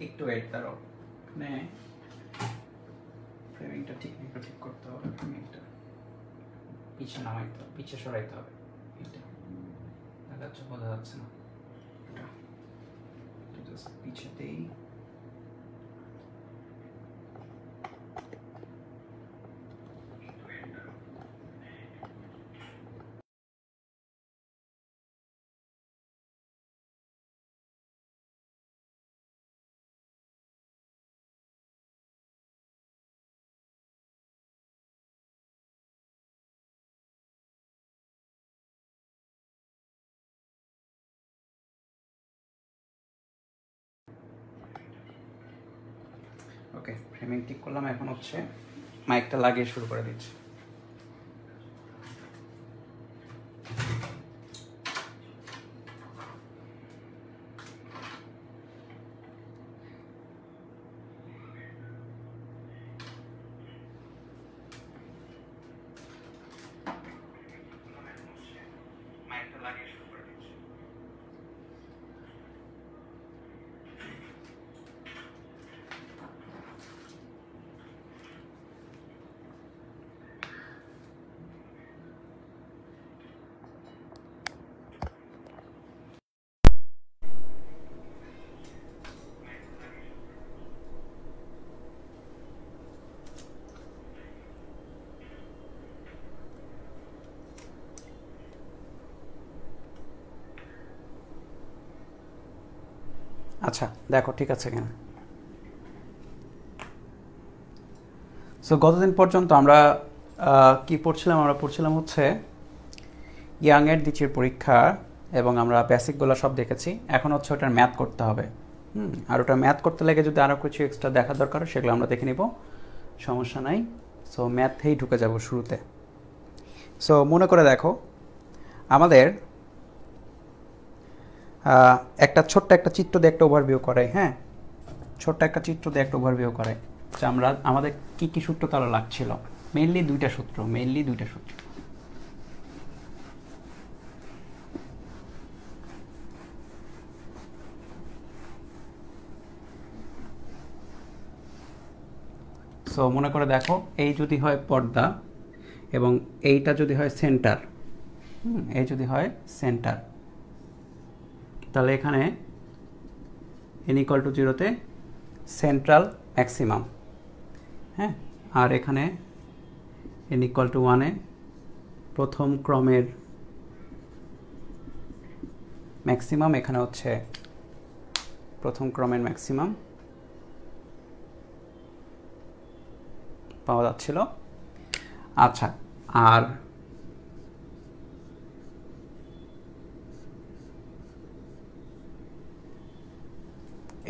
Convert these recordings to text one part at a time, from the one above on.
একটু ওয়েট দাঁড়াও মানে ফ্রেমিংটা ঠিক একটু ঠিক করতে হবে ফ্রেমিংটা পিছে নামাইতে হবে পিছে সরাইতে হবে। এটা দেখা যাচ্ছে বোঝা যাচ্ছে না। এটা। জাস্ট পিছেতেই ওকে ফ্রেমিং ঠিক করলাম এখন হচ্ছে মাইকটা লাগিয়ে শুরু করে দিচ্ছি। আচ্ছা দেখো, ঠিক আছে কেন সো গতদিন পর্যন্ত আমরা কি পড়ছিলাম? আমরা পড়ছিলাম হচ্ছে ইয়াংয়ের দিচির পরীক্ষা এবং আমরা বেসিকগুলো সব দেখেছি। এখন হচ্ছে ওটার ম্যাথ করতে হবে। হুম, আর ওটা ম্যাথ করতে লেগে যদি আরও কিছু এক্সট্রা দেখা দরকার সেগুলো আমরা দেখে নিব। সমস্যা নাই। সো ম্যাথেই ঢুকে যাব শুরুতে। সো মনে করে দেখো, আমাদের একটা ছোট্ট একটা চিত্র দিয়ে একটা ওভারভিউ করে হ্যাঁ? ছোট্ট একটা চিত্র দিয়ে একটা ওভারভিউ করে যে আমরা, আমাদের কি কি সূত্র তারা লাগছিল? মেইনলি দুইটা সূত্র মেইনলি দুইটা সূত্র। সো মনে করে দেখো, এই যদি হয় পর্দা এবং এইটা যদি হয় সেন্টার এই যদি হয় সেন্টার তাহলে এখানে এন ইকুয়াল টু জিরোতে সেন্ট্রাল ম্যাক্সিমাম হ্যাঁ? আর এখানে এন ইকুয়াল টু ওয়ানে প্রথম ক্রমের ম্যাক্সিমাম এখানে হচ্ছে প্রথম ক্রমের ম্যাক্সিমাম পাওয়া যাচ্ছিল। আচ্ছা আর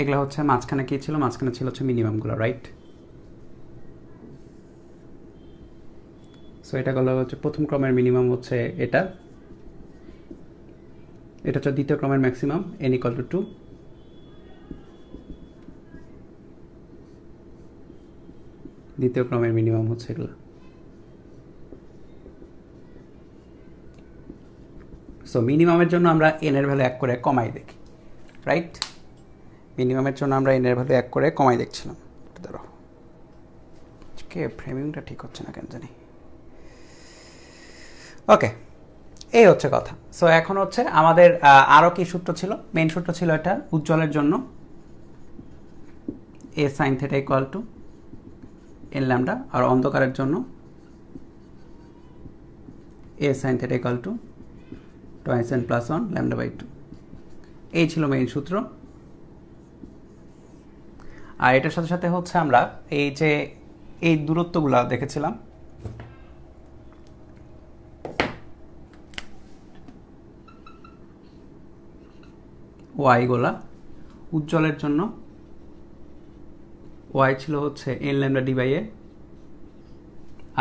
এগুলো হচ্ছে মাঝখানে কি ছিল? মাঝখানে ছিল হচ্ছে মিনিমামগুলো রাইট সো এটা গেল হচ্ছে প্রথম ক্রমের মিনিমাম হচ্ছে এটা। এটা হচ্ছে দ্বিতীয় ক্রমের maximum N equal to two দ্বিতীয় ক্রমের মিনিমাম হচ্ছে এগুলো। সো মিনিমামের জন্য আমরা এন এর ভ্যালু এক করে কমাই দেখি রাইট মিনিমামের জন্য আমরা এনের ভ্যালু এক করে কমাই দেখছিলাম। একটু দাঁড়াও কে ফ্রেমিংটা ঠিক হচ্ছে না কেন জানি। ওকে এই হচ্ছে কথা। সো এখন হচ্ছে আমাদের আরও কি সূত্র ছিল? মেইন সূত্র ছিল এটা, উজ্জ্বলের জন্য। A sine theta equal to N lambda আর অন্ধকারের জন্য। A sine theta equal to twice N plus one lambda by two এই ছিল মেইন সূত্র। আর এটার সাথে সাথে হচ্ছে আমরা এই যে এই দূরত্বগুলো দেখেছিলাম। ওয়াইগুলা উজ্জ্বলের জন্য। ওয়াই ছিল হচ্ছে এন ল্যামডা এ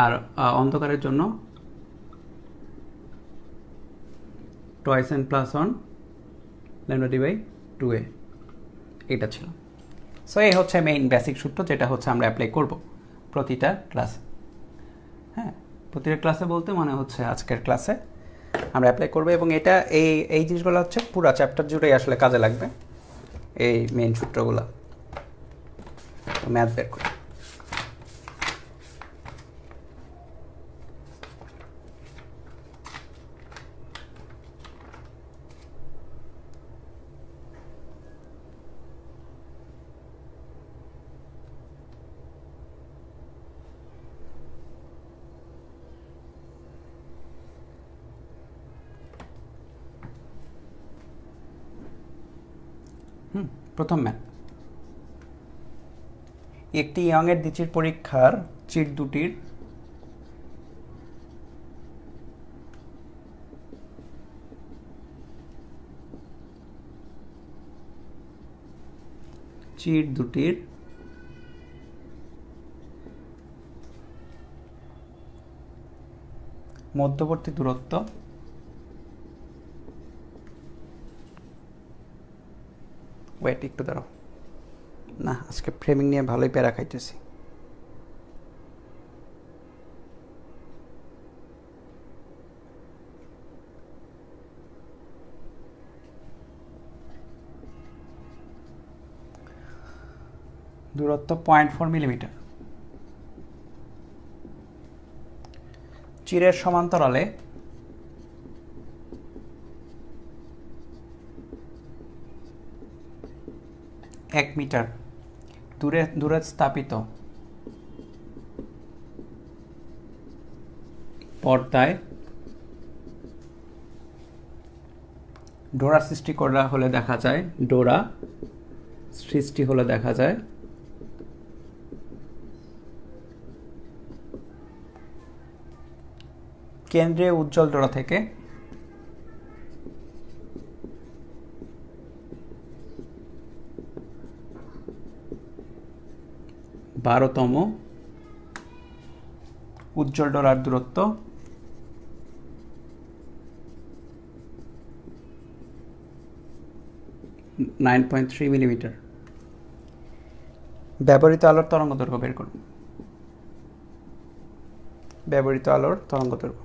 আর অন্ধকারের জন্য twice N plus one lambda D by two A এটা ছিল। সো এই হচ্ছে মেইন বেসিক সূত্র যেটা হচ্ছে আমরা অ্যাপ্লাই করব প্রতিটা ক্লাসে হ্যাঁ প্রতিটা ক্লাসে বলতে মনে হচ্ছে আজকের ক্লাসে আমরা অ্যাপ্লাই করব এবং এটা এই এই জিনিসগুলো হচ্ছে পুরো চ্যাপ্টার জুড়েই আসলে কাজে লাগবে। এই মেইন সূত্রগুলো। ম্যাথ বের করি। হুম প্রথম ম্যাথ একটি ইয়ংয়ের দ্বিচির পরীক্ষার চিট দুটির চিট দুটির মধ্যবর্তী দূরত্ব ওয়েট একটু দাঁড়াও। না, আজকে ফ্রেমিং নিয়ে ভালোই প্যারা খাইতেছি। দূরত্ব পয়েন্ট ফোর মিলিমিটার চিরের সমান্তরালে এক মিটার। দূরে দূরে স্থাপিত। পর্দায় ডোরা সৃষ্টি করা হলে দেখা যায়, ডোরা সৃষ্টি হলে দেখা যায় কেন্দ্রে উজ্জ্বল ডোরা থেকে বারোতম উজ্জ্বল ডলার দূরত্ব। নাইন পয়েন্ট থ্রি মিলিমিটার ব্যবহৃত আলোর তরঙ্গ দৈর্ঘ্য বের করুন। ব্যবহৃত আলোর তরঙ্গ দৈর্ঘ্য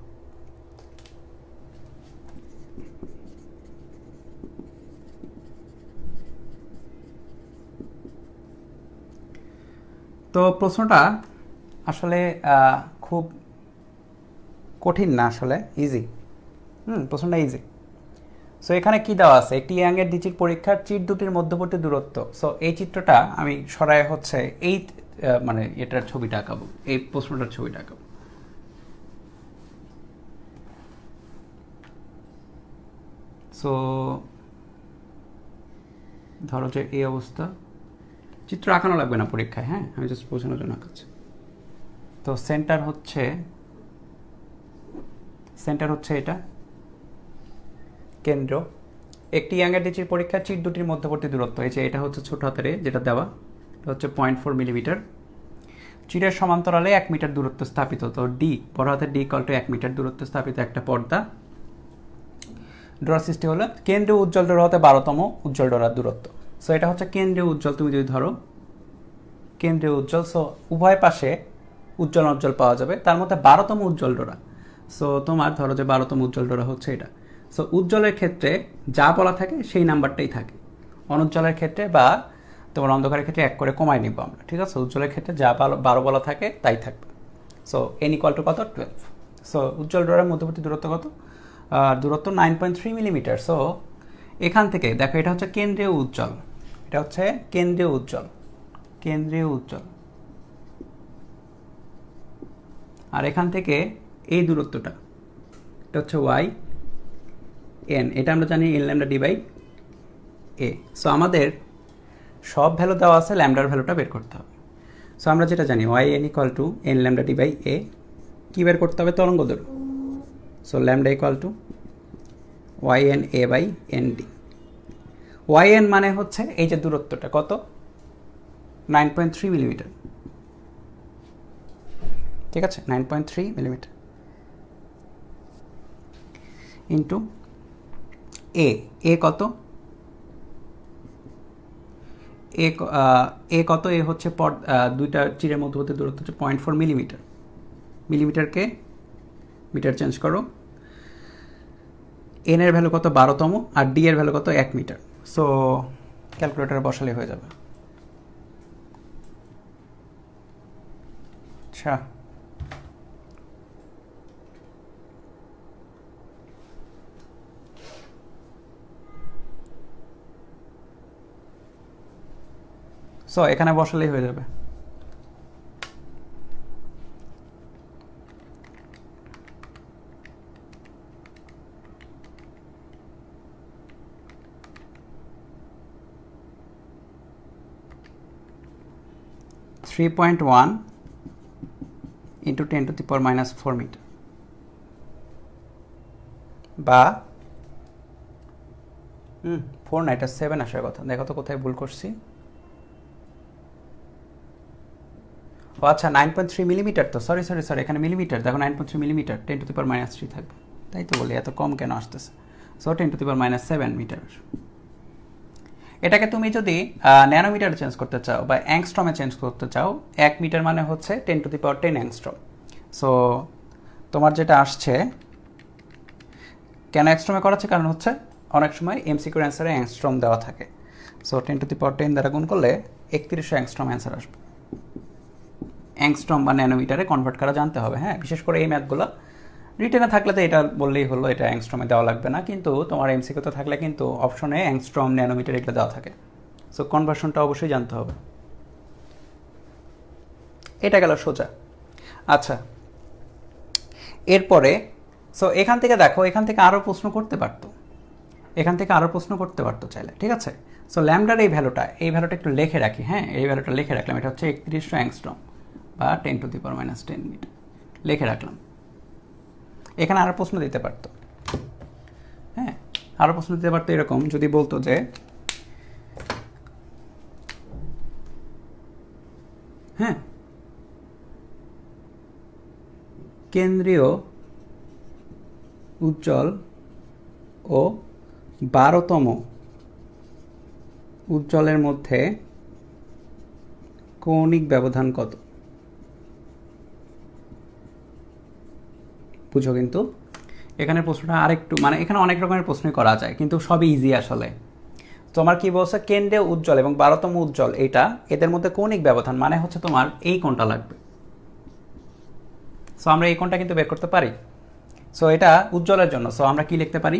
তো প্রশ্নটা আসলে খুব কঠিন না আসলে ইজি হুম, প্রশ্নটা ইজি সো এখানে কি দেওয়া আছে? একটি ইয়াংয়ের দ্বিচির পরীক্ষার চিট দুটির মধ্যবর্তী দূরত্ব। সো এই চিত্রটা আমি সরাই হচ্ছে এই মানে এটার ছবিটা আঁকাবো এই প্রশ্নটার ছবিটা আঁকাবো সো ধরো যে এই অবস্থা। চিত্র আঁকানো লাগবে না পরীক্ষায় হ্যাঁ? আমি জাস্ট বোঝানোর জন্য আঁকাচ্ছি। তো সেন্টার হচ্ছে সেন্টার হচ্ছে এটা, কেন্দ্র। একটি ইয়াঙ্গার ডিচির পরীক্ষা চিট দুটির মধ্যবর্তী দূরত্ব। যে এটা হচ্ছে ছোট হাতের যেটা দেওয়া, এটা হচ্ছে পয়েন্ট ফোর মিলিমিটার চিরের সমান্তরালে এক মিটার দূরত্ব স্থাপিত, তো ডি বড় হাতের ডি কলটো এক মিটার দূরত্ব স্থাপিত একটা পর্দা। ডোরা সৃষ্টি হলো কেন্দ্র উজ্জ্বল ডোরা হতে বারোতম উজ্জ্বল ডোরার দূরত্ব। সো এটা হচ্ছে কেন্দ্রীয় উজ্জ্বল, তুমি যদি ধরো, কেন্দ্রীয় উজ্জ্বল সো উভয় পাশে উজ্জ্বল উজ্জ্বল পাওয়া যাবে। তার মধ্যে বারোতম উজ্জ্বল ডোরা। সো তোমার ধরো যে বারোতম উজ্জ্বল ডোরা হচ্ছে এটা। সো উজ্জ্বলের ক্ষেত্রে যা বলা থাকে, সেই নাম্বারটাই থাকে। অনুজ্জ্বলের ক্ষেত্রে বা তোমার অন্ধকারের ক্ষেত্রে এক করে কমাই নিব আমরা, ঠিক আছে? উজ্জ্বলের ক্ষেত্রে যা বারো বলা থাকে, তাই থাকবে। সো এন ইকুয়াল টু কত? টুয়েলভ সো উজ্জ্বল ডোরার মধ্যবর্তী দূরত্ব কত? দূরত্ব nine point three millimetre so এখান থেকে, দেখো, এটা হচ্ছে কেন্দ্রীয় উজ্জ্বল। এটা হচ্ছে কেন্দ্রীয় উজ্জ্বল। কেন্দ্রীয় উজ্জ্বল। আর এখান থেকে এই দূরত্বটা, এটা হচ্ছে ওয়াই এন এটা আমরা জানি N lambda D by A so আমাদের সব ভ্যালু দেওয়া আছে ল্যামডার ভ্যালুটা বের করতে হবে। সো আমরা যেটা জানি Y N equal to N lambda D by A কী বের করতে হবে? তরঙ্গ দৈর্ঘ্য। So lambda equal to Y N A by N D Y N মানে হচ্ছে এই যে দূরত্বটা, কত? নাইন পয়েন্ট থ্রি মিলিমিটার ঠিক আছে? Nine point three millimetre into A A কত? এ এ কত? এ হচ্ছে পর দুইটা চিরের মধ্যবর্তী দূরত্ব হচ্ছে পয়েন্ট ফোর মিলিমিটার মিলিমিটারকে মিটার চেঞ্জ করো। এন এর ভ্যালু কত? বারোতম। আর ডি এর ভ্যালু কত? এক মিটার সো ক্যালকুলেটারে বসালে হয়ে যাবে। আচ্ছা। সো এখানে বসালেই হয়ে যাবে। Three point one into ten to the power minus four metre বা, হুম ফোর না এটা সেভেন আসার কথা। দেখো তো কোথায় ভুল করছি। ও আচ্ছা নাইন পয়েন্ট থ্রি মিলিমিটার তো। সরি সরি সরি এখানে মিলিমিটার দেখো nine point three millimetre ten to the minus three থাকবে। তাই তো বলি, এত কম কেন আসতেছে? So ten to the minus seven metre এটাকে তুমি যদি ন্যানোমিটার চেঞ্জ করতে চাও বা অ্যাংস্ট্রমে চেঞ্জ করতে চাও, এক মিটার মানে হচ্ছে ten to the power ten angstrom so তোমার যেটা আসছে, কেন অ্যাংস্ট্রমে করাচ্ছে? কারণ হচ্ছে অনেক সময় এমসিকিউর অ্যান্সারে অ্যাংস্ট্রম দেওয়া থাকে। So ten to the power ten দ্বারা গুণ করলে একত্রিশশো অ্যাংস্ট্রম অ্যান্সার আসবে। অ্যাংস্ট্রম বা ন্যানোমিটারে কনভার্ট করা জানতে হবে হ্যাঁ? বিশেষ করে এই ম্যাথগুলো রিটেনে থাকলে তো এটা বললেই হলো, এটা অ্যাংস্ট্রমে দেওয়া লাগবে না, কিন্তু তোমার এমসিকিউতে থাকলে কিন্তু অপশনে অ্যাংস্ট্রম ন্যানোমিটার এগুলো দেওয়া থাকে। সো কনভার্সনটা অবশ্যই জানতে হবে। এটা গেল সোজা। আচ্ছা। এরপরে সো এখান থেকে দেখো, এখান থেকে আরও প্রশ্ন করতে পারতো। এখান থেকে আরও প্রশ্ন করতে পারতো চাইলে, ঠিক আছে? সো ল্যামডার এই ভ্যালুটা এই ভ্যালুটা একটু লিখে রাখি হ্যাঁ? এই ভ্যালুটা লিখে রাখলাম, এটা হচ্ছে একত্রিশশো অ্যাংস্ট্রম বা ten to the power minus ten metre লিখে রাখলাম। এখানে আরও প্রশ্ন দিতে পারতো। হ্যাঁ আরও প্রশ্ন দিতে পারতো এরকম, যদি বলতো যে হ্যাঁ কেন্দ্রীয় উজ্জ্বল ও বারোতম উজ্জ্বলের মধ্যে কৌণিক ব্যবধান কত? বুঝো কিন্তু। এখানে প্রশ্নটা আরেকটু মানে এখানে অনেক রকমের প্রশ্নই করা যায়, কিন্তু সবই ইজি আসলে। তোমার কি বলছে? কেন্দ্রে উজ্জ্বল এবং বারোতম উজ্জ্বল এইটা এদের মধ্যে কৌণিক ব্যবধান মানে হচ্ছে তোমার এই কোণটা লাগবে। সো আমরা এই কোণটা কিন্তু বের করতে পারি। সো এটা উজ্জ্বলের জন্য। সো আমরা কি লিখতে পারি?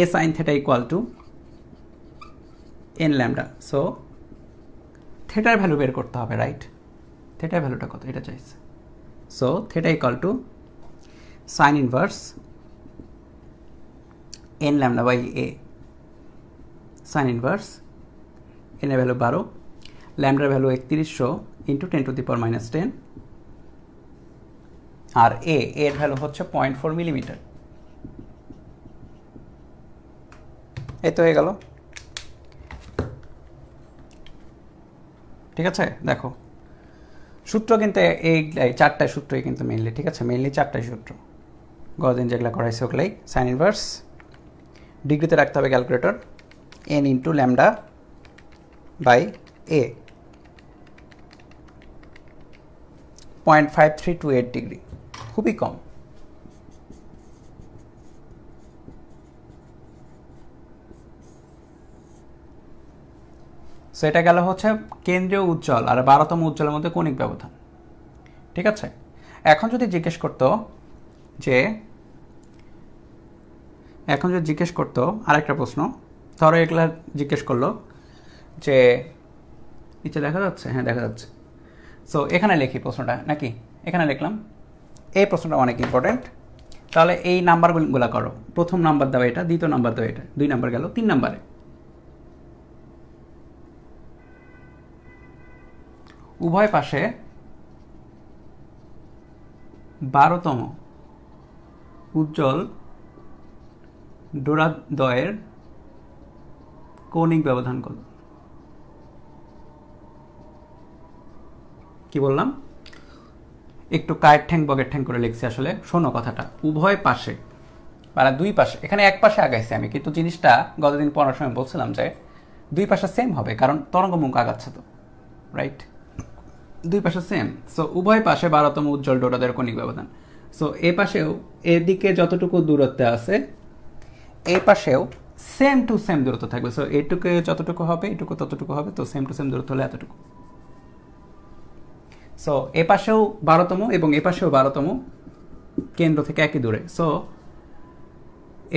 A sine theta equal to N lambda so থেটার value বের করতে হবে রাইট থেটার ভ্যালুটা কত? এটা চাইছে। So theta equal to sine inverse N lambda by A sine inverse N এর ভ্যালু বারো ল্যামডার ভ্যালু একত্রিশশো into ten to the power minus ten R A এর ভ্যালু হচ্ছে পয়েন্ট ফোর মিলিমিটার এই তো হয়ে গেল। ঠিক আছে? দেখো। সূত্র কিন্তু এই চারটা সূত্রই কিন্তু মেনলি ঠিক আছে? মেনলি চারটাই সূত্র। গদিন যেগুলো করাইছে ওগুলাই সাইন ইনভার্স ডিগ্রিতে রাখতে হবে calculator N into lambda by A point five three two eight degree খুবই কম। সো এটা গেল হচ্ছে কেন্দ্রীয় উজ্জ্বল আর বারোতম উজ্জ্বলের মধ্যে কৌণিক ব্যবধান। ঠিক আছে? এখন যদি জিজ্ঞেস করতো যে, এখন যদি জিজ্ঞেস করতো আরেকটা প্রশ্ন, ধরো এগুলা জিজ্ঞেস করল যে নিচে দেখা যাচ্ছে হ্যাঁ দেখা যাচ্ছে। সো এখানে লিখি প্রশ্নটা, নাকি? এখানে লিখলাম, এই প্রশ্নটা অনেক ইম্পর্টেন্ট তাহলে এই নাম্বারগুলো করো। প্রথম নাম্বার দেওয়া এটা, দ্বিতীয় নাম্বার দেওয়া এটা, দুই নাম্বার গেল, তিন নাম্বারে। উভয় পাশে বারোতম উজ্জ্বল ডোরাদ্বয়ের কৌণিক ব্যবধান কত? কি বললাম? একটু কায়ের ঠ্যাং বগের ঠ্যাং করে লিখছি আসলে। শোনো কথাটা। উভয় পাশে মানে দুই পাশে, এখানে এক পাশে আগাইছি আমি, কিন্তু জিনিসটা গতদিন পড়ার সময় বলছিলাম যে দুই পাশে সেম হবে, কারণ তরঙ্গমুখ আগাচ্ছে তো রাইট দুই পাশে সেম সো উভয় পাশে বারোতম উজ্জ্বল ডোরাদের কণিক ব্যবধান. সো এ পাশেও, এদিকে যতটুকু দূরত্বে আছে এই পাশেও সেম টু সেম দূরত্ব থাকবে। সো এটুকু যতটুকু হবে, এটুকু ততটুকু হবে, তো সেম টু সেম দূরত্ব হলে এতটুকু। সো এ পাশেও বারোতম এবং এ পাশেও বারোতম কেন্দ্র থেকে একই দূরে। সো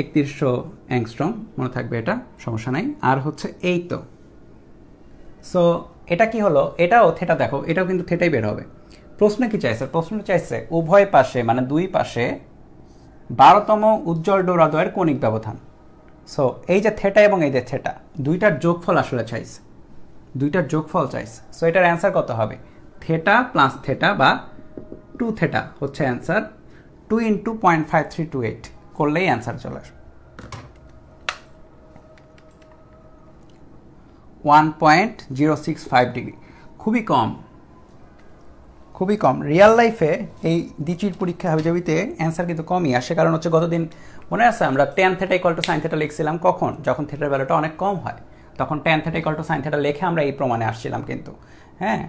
একত্রিশশো অ্যাংস্ট্রম মনে থাকবে এটা, সমস্যা নাই। আর হচ্ছে এই তো সো এটা কি হলো? এটাও থেটা দেখো, এটাও কিন্তু থেটাই বের হবে। প্রশ্ন কি চাইছে? প্রশ্ন চাইছে, উভয় পাশে মানে দুই পাশে বারোতম উজ্জ্বল ডোরাদয়ের কণিক ব্যবধান। সো এই যে থেটা এবং এই যে থেটা দুইটার যোগফল আসলে চাইছে। দুইটার যোগফল চাইছে। সো এটার অ্যান্সার কত হবে? থেটা প্লাস থেটা বা টু থেটা হচ্ছে answer two into point five three two eight করলেই অ্যান্সার চলে আসবে। One point zero six five degree খুবই কম। খুবই কম। রিয়েল লাইফে এই দ্বিতীয় পরীক্ষা হাবিজাবিতে অ্যান্সার কিন্তু কমই আসে। কারণ হচ্ছে গতদিন মনে আছে আমরা tan theta equal to sine theta লিখছিলাম কখন? যখন থেটার ভ্যালুটা অনেক কম হয়। তখন tan theta equal to sine theta লিখে আমরা এই প্রমাণে আসছিলাম কিন্তু। হ্যাঁ?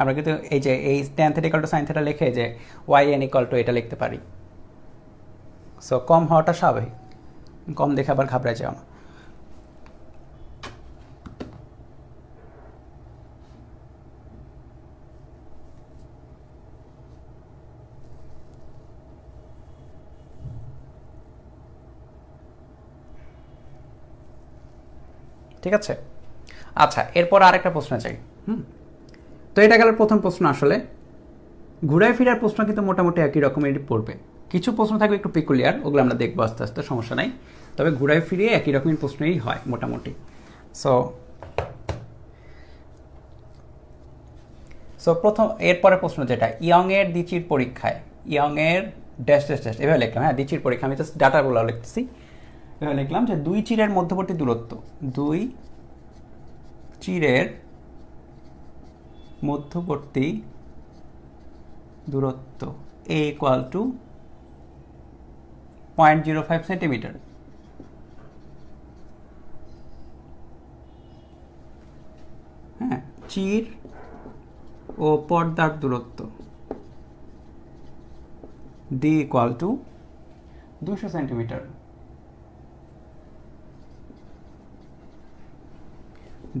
আমরা কিন্তু এই যে এই tan theta equal to sine theta লিখে যে ওয়াই এন ইকল টু এটা লিখতে পারি। সো কম হওয়াটা স্বাভাবিক। কম দেখে আবার ঘাবড়ে যাও না। ঠিক আছে? আচ্ছা এরপর আরেকটা প্রশ্ন চাই। হুম? তো এটা গেল প্রথম প্রশ্ন আসলে। ঘুরায় ফিরার প্রশ্ন কিন্তু মোটামুটি একই রকমেরই পড়বে। কিছু প্রশ্ন থাকবে একটু পিকুলিয়ার ওগুলো আমরা দেখব আস্তে আস্তে, সমস্যা নাই। তবে ঘুরায় ফিরিয়ে একই রকমের প্রশ্নই হয় মোটামুটি। সো সো প্রথম এরপরে প্রশ্ন যেটা, ইয়ংয়ের দিচির পরীক্ষায়, ইয়ংয়ের ড্যাশ ড্যাশ ড্যাশ এভাবে লিখলাম হ্যাঁ দিচির পরীক্ষা আমি জাস্ট ডাটাগুলো লিখতেছি। এভাবে লিখলাম যে দুই চিরের মধ্যবর্তী দূরত্ব। দুই চিরের মধ্যবর্তী দূরত্ব। A equal to point zero five centimetre হ্যাঁ চির ও পর্দার দূরত্ব। ডি ইকুয়াল টু দুশো সেন্টিমিটার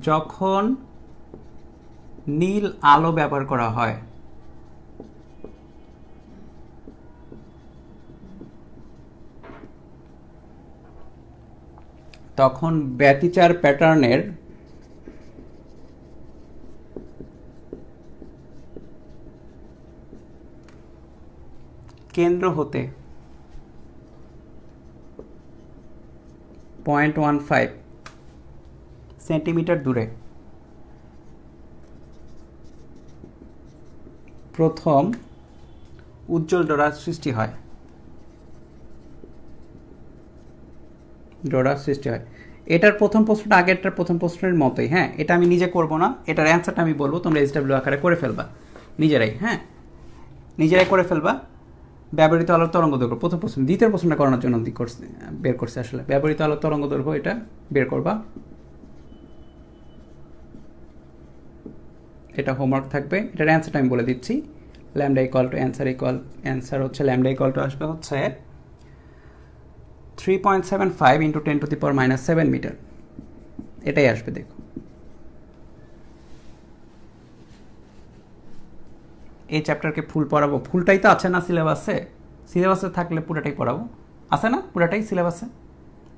যখন নীল আলো ব্যবহার করা হয় তখন ব্যতিচার প্যাটার্নের কেন্দ্র হতে পয়েন্ট ওয়ান ফাইভ সেন্টিমিটার দূরে। প্রথম উজ্জ্বল ডোরার সৃষ্টি হয়। ডোরার সৃষ্টি হয়। এটার প্রথম প্রশ্নটা আগেরটার প্রথম প্রশ্নের মতোই হ্যাঁ? এটা আমি নিজে করব না। এটার অ্যান্সারটা আমি বলব, তোমরা এসডাব্লিউ আকারে করে ফেলবা। নিজেরাই হ্যাঁ? নিজেরাই করে ফেলবা। ব্যবহৃত আলোর তরঙ্গ দৈর্ঘ্য। প্রথম প্রশ্ন, দ্বিতীয় প্রশ্নটা করানোর জন্য বের করছে আসলে। ব্যবহৃত আলোর তরঙ্গ দৈর্ঘ্য এটা বের করবা। এটা হোমওয়ার্ক থাকবে। এটার অ্যান্সারটা আমি বলে দিচ্ছি। Lambda equal to answer equal answer হচ্ছে ল্যামডা ইকুয়াল টু আসবে হচ্ছে three point seven five into ten to the power minus seven metre এটাই আসবে, দেখো। এই চ্যাপ্টারকে ফুল পড়াবো। ফুলটাই তো আছে না সিলেবাসে সিলেবাসে থাকলে পুরোটাই পড়াবো। আছে না পুরোটাই সিলেবাসে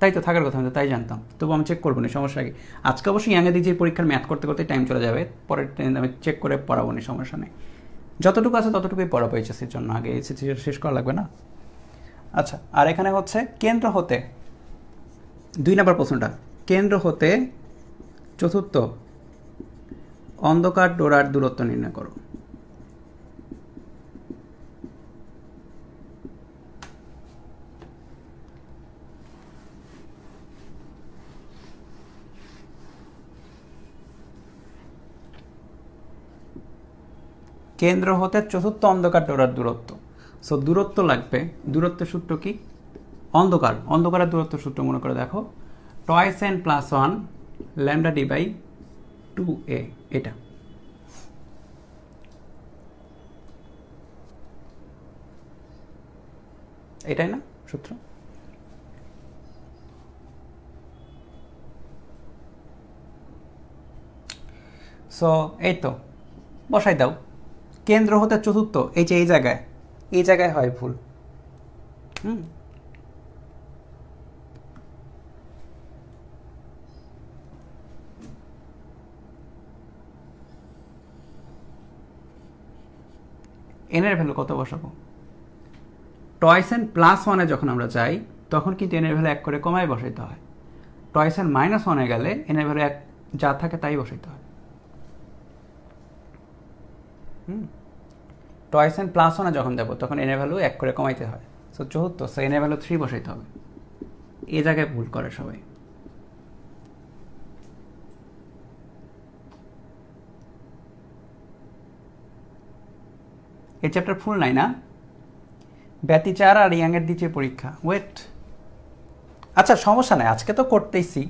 তাই তো থাকার কথা, আমি তাই জানতাম। তবু আমি চেক করব না, সমস্যা আগে আজকে অবশ্যই ইয়াঙ্গে দিজি পরীক্ষার ম্যাথ করতে করতে টাইম চলে যাবে, পরের আমি চেক করে পড়াবো না, সমস্যা নেই। যতটুকু আছে ততটুকুই পড়াবো এইচএসির জন্য, আগে এইচএসি শেষ করা লাগবে না? আচ্ছা আর এখানে হচ্ছে কেন্দ্র হতে, দুই নম্বর প্রশ্নটা, কেন্দ্র হতে চতুর্থ, অন্ধকার ডোরার দূরত্ব নির্ণয় করো। কেন্দ্র হতে চতুর্থ অন্ধকার ডোরার দূরত্ব। সো দূরত্ব লাগবে। দূরত্ব সূত্র কি? অন্ধকার। অন্ধকারের দূরত্ব সূত্র মনে করে দেখো। Twice N plus one lambda D by two A এটা। এটাই না সূত্র? সো এই তো। বসাই দাও। কেন্দ্র হতে চতুর্থ, এই যে এই জায়গায় এই জায়গায় হয় ভুল। হুম। এনের ভ্যালু কত বসাবো? টয়েস এন প্লাস ওয়ানে যখন আমরা যাই, তখন কিন্তু এনের ভ্যালু এক করে কমায় বসাইতে হয়। টয়েস এন মাইনাস ওয়ানে গেলে এনের ভ্যালু এক যা থাকে তাই বসাইতে হয়। টয়েস এন প্লাস ওয়ানে যখন যাব তখন এনের ভ্যালু এক করে কমাইতে হয়। সো চৌহত্তর সো এনের ভ্যালু থ্রি বসাইতে হবে। এ জায়গায় ভুল করে সবাই। এই চ্যাপ্টার ফুল নাই না? ব্যতিচার আর ইয়াংয়ের দিচ্ছে পরীক্ষা। ওয়েট আচ্ছা সমস্যা নাই, আজকে তো করতেইছি।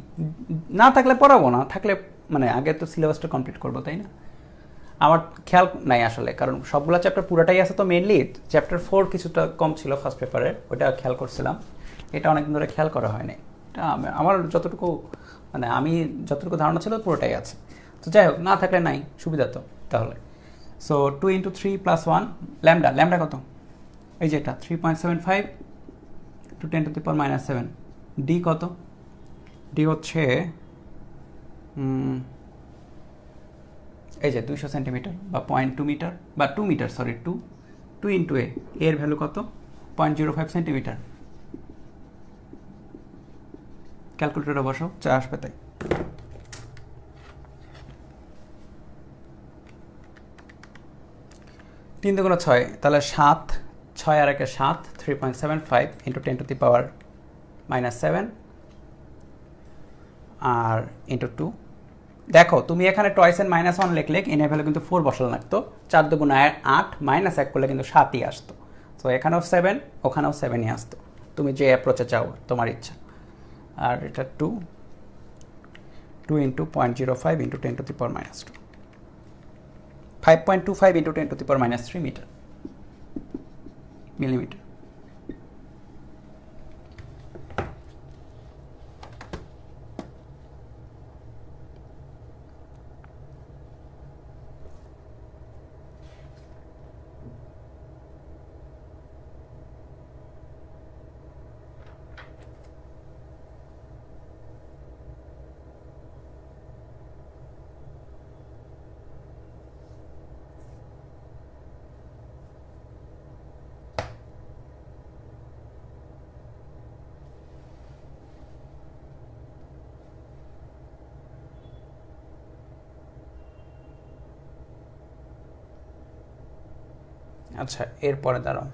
না থাকলে পড়াবো না, থাকলে মানে আগে তো সিলেবাসটা কমপ্লিট করব, তাই না? আমার খেয়াল নাই আসলে, কারণ সবগুলো চ্যাপ্টার পুরোটাই আছে তো মেনলি চ্যাপ্টার ফোর কিছুটা কম ছিল ফার্স্ট পেপারে ওটা খেয়াল করছিলাম। এটা অনেকদিন ধরে খেয়াল করা হয়নি। এটা আমার যতটুকু মানে আমি যতটুকু ধারণা ছিল পুরোটাই আছে। তো যাই হোক, না থাকলে নাই সুবিধা তো তাহলে। So two into three plus one lambda lambda কত? এই যে এটা three point seven five two ten to the power minus seven D কত? ডি হচ্ছে এই যে দুইশো সেন্টিমিটার বা পয়েন্ট টু মিটার বা two metre sorry two two into A এর ভ্যালু কত? পয়েন্ট জিরো ফাইভ সেন্টিমিটার ক্যালকুলেটরে বসো চা আসবে তাই। তিন দুগুণ ছয়, তাহলে সাত, ছয় আর একে সাত three point seven five into ten to the power minus seven R into two দেখো, তুমি এখানে টয়েস এন্ড মাইনাস ওয়ান লিখলে এনে ভ্যালু কিন্তু ফোর বসাল লাগতো চার দুগুণ আট মাইনাস এক করলে কিন্তু সাতই আসতো। তো এখানেও সেভেন ওখানেও সেভেনই আসতো। তুমি যে অ্যাপ্রোচে চাও, তোমার ইচ্ছা। আর এটা two two into point zero five into ten to the power minus two five point two five into ten to the power minus three metre millimetre আচ্ছা এরপরে দাঁড়াও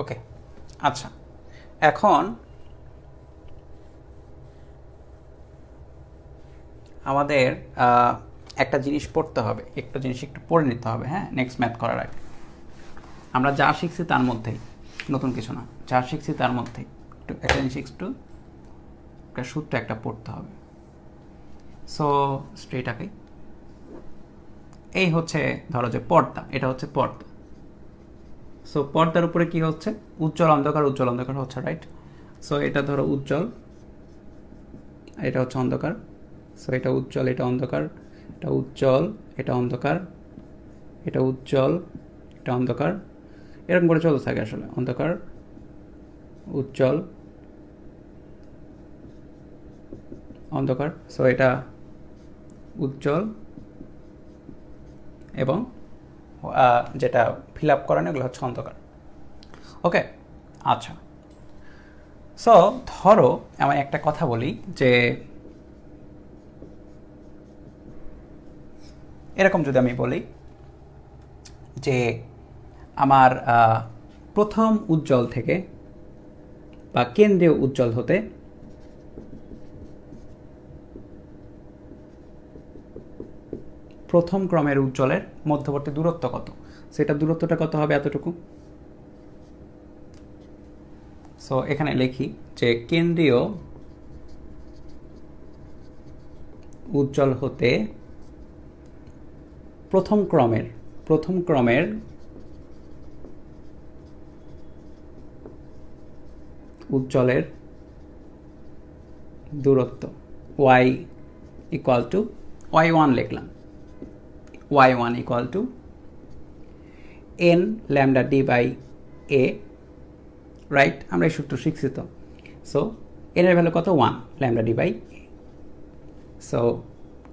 ওকে আচ্ছা এখন আমাদের একটা জিনিস পড়তে হবে, একটা জিনিস একটু পড়ে নিতে হবে হ্যাঁ? নেক্সট ম্যাথ করার আগে। আমরা যা শিখছি তার মধ্যেই, নতুন কিছু না, যা শিখছি তার মধ্যেই, একটু, একটা জিনিস একটু, একটা সূত্র একটা পড়তে হবে। সো স্ট্রেট আগে এই হচ্ছে, ধরো যে পর্দা, এটা হচ্ছে পর্দা। সো পর্দার উপরে কি হচ্ছে? উজ্জ্বল অন্ধকার উজ্জ্বল অন্ধকার হচ্ছে রাইট সো এটা ধরো উজ্জ্বল, এটা হচ্ছে অন্ধকার। সো এটা উজ্জ্বল, এটা অন্ধকার, এটা উজ্জ্বল, এটা অন্ধকার, এটা উজ্জ্বল, এটা অন্ধকার। এরকম করে চলতে থাকে আসলে, অন্ধকার, উজ্জ্বল, অন্ধকার। সো এটা উজ্জ্বল এবং যেটা ফিল আপ করেন, এগুলো হচ্ছে অন্ধকার। ওকে আচ্ছা। সো ধরো, আমি একটা কথা বলি যে, এরকম যদি আমি বলি যে, আমার প্রথম উজ্জ্বল থেকে বা কেন্দ্রীয় উজ্জ্বল হতে প্রথম ক্রমের উজ্জ্বলের মধ্যবর্তী দূরত্ব কত? সেটা দূরত্বটা কত হবে এতটুকু? সো এখানে লিখি যে কেন্দ্রীয় উজ্জ্বল হতে প্রথম ক্রমের প্রথম ক্রমের উজ্জ্বলের দূরত্ব Y equal to Y one লিখলাম। Y one equal to N lambda D by A right আমরা এই সূত্র শিখছি তো। সো এনের ভ্যালু কত? One lambda D by so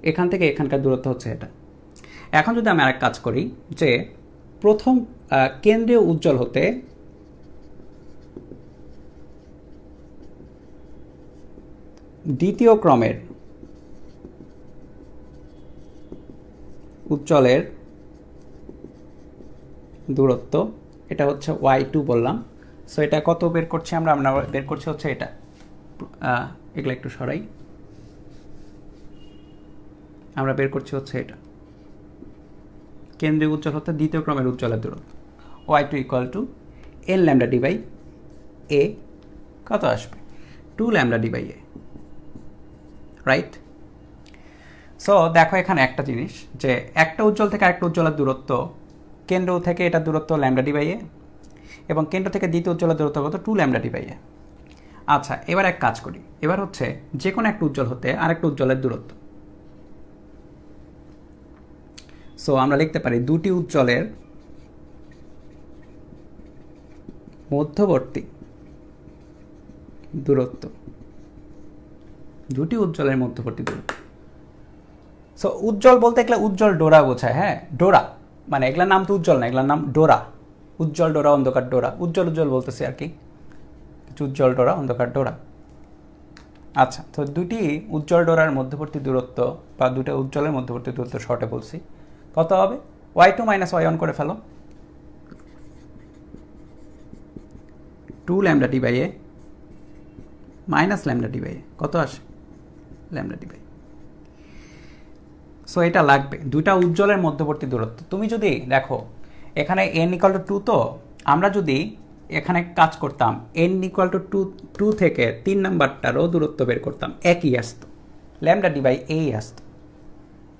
এখান থেকে এখানকার দূরত্ব হচ্ছে এটা। এখন যদি আমি আরেক কাজ করি যে প্রথম কেন্দ্রীয় উজ্জ্বল হতে দ্বিতীয় ক্রমের উজ্জ্বলের দূরত্ব, এটা হচ্ছে ওয়াই টু বললাম। সো এটা কত বের করছি আমরা? আমরা বের করছি হচ্ছে এটা। এগুলো একটু সরাই। আমরা বের করছি হচ্ছে এটা। কেন্দ্রীয় উজ্জ্বল হতে দ্বিতীয় ক্রমের উজ্জ্বলের দূরত্ব। Y two equal to N lambda D by A কত আসবে? Two lambda D by A right so দেখো এখানে একটা জিনিস, যে একটা উজ্জ্বল থেকে আরেকটা উজ্জ্বলের দূরত্ব কেন্দ্র থেকে এটা দূরত্ব ল্যামডা ডি বাই এ এবং কেন্দ্র থেকে দ্বিতীয় উজ্জ্বলের দূরত্ব কত? Two lambda D by A. আচ্ছা এবার এক কাজ করি। এবার হচ্ছে যে কোনো একটা উজ্জ্বল হতে আরেকটা উজ্জ্বলের দূরত্ব। সো আমরা লিখতে পারি দুটি উজ্জ্বলের মধ্যবর্তী দূরত্ব। দুটি উজ্জ্বলের মধ্যবর্তী দূরত্ব। সো উজ্জ্বল বলতে এগুলো উজ্জ্বল ডোরা বোঝায় হ্যাঁ? ডোরা। মানে এগুলার নাম তো উজ্জ্বল না এগুলার নাম ডোরা। উজ্জ্বল ডোরা, অন্ধকার ডোরা। উজ্জ্বল উজ্জ্বল বলতেছি আর কি। উজ্জ্বল ডোরা, অন্ধকার ডোরা। আচ্ছা তো দুটি উজ্জ্বল ডোরার মধ্যবর্তী দূরত্ব বা দুটো উজ্জ্বলের মধ্যবর্তী দূরত্ব শর্টে বলছি। কত হবে? Y two minus Y one করে ফেলো। Two lambda D A minus lambda D A কত আসে? ল্যামডা ডি বাই সো এটা লাগবে। দুইটা উজ্জ্বলের মধ্যবর্তী দূরত্ব। তুমি যদি দেখো, এখানে এন ইকাল টু টু তো, আমরা যদি এখানে কাজ করতাম N equal to two two থেকে তিন নাম্বারটারও দূরত্ব বের করতাম। একই আসতো। ল্যামডা ডি বাই এই আসতো।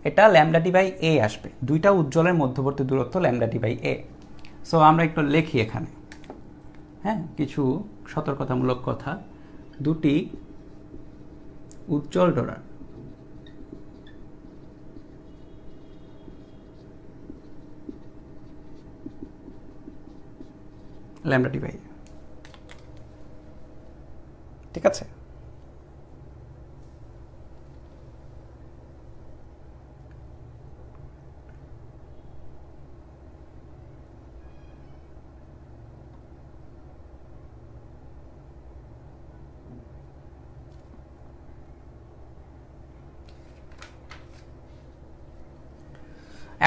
এটা ল্যামডা ডি বাই এ আসবে। দুইটা উজ্জ্বলের মধ্যবর্তী দূরত্ব lambda D by A so আমরা একটু লিখি এখানে। হ্যাঁ কিছু সতর্কতামূলক কথা। দুটি উজ্জ্বল ডোরার ল্যামডা ডি ঠিক আছে?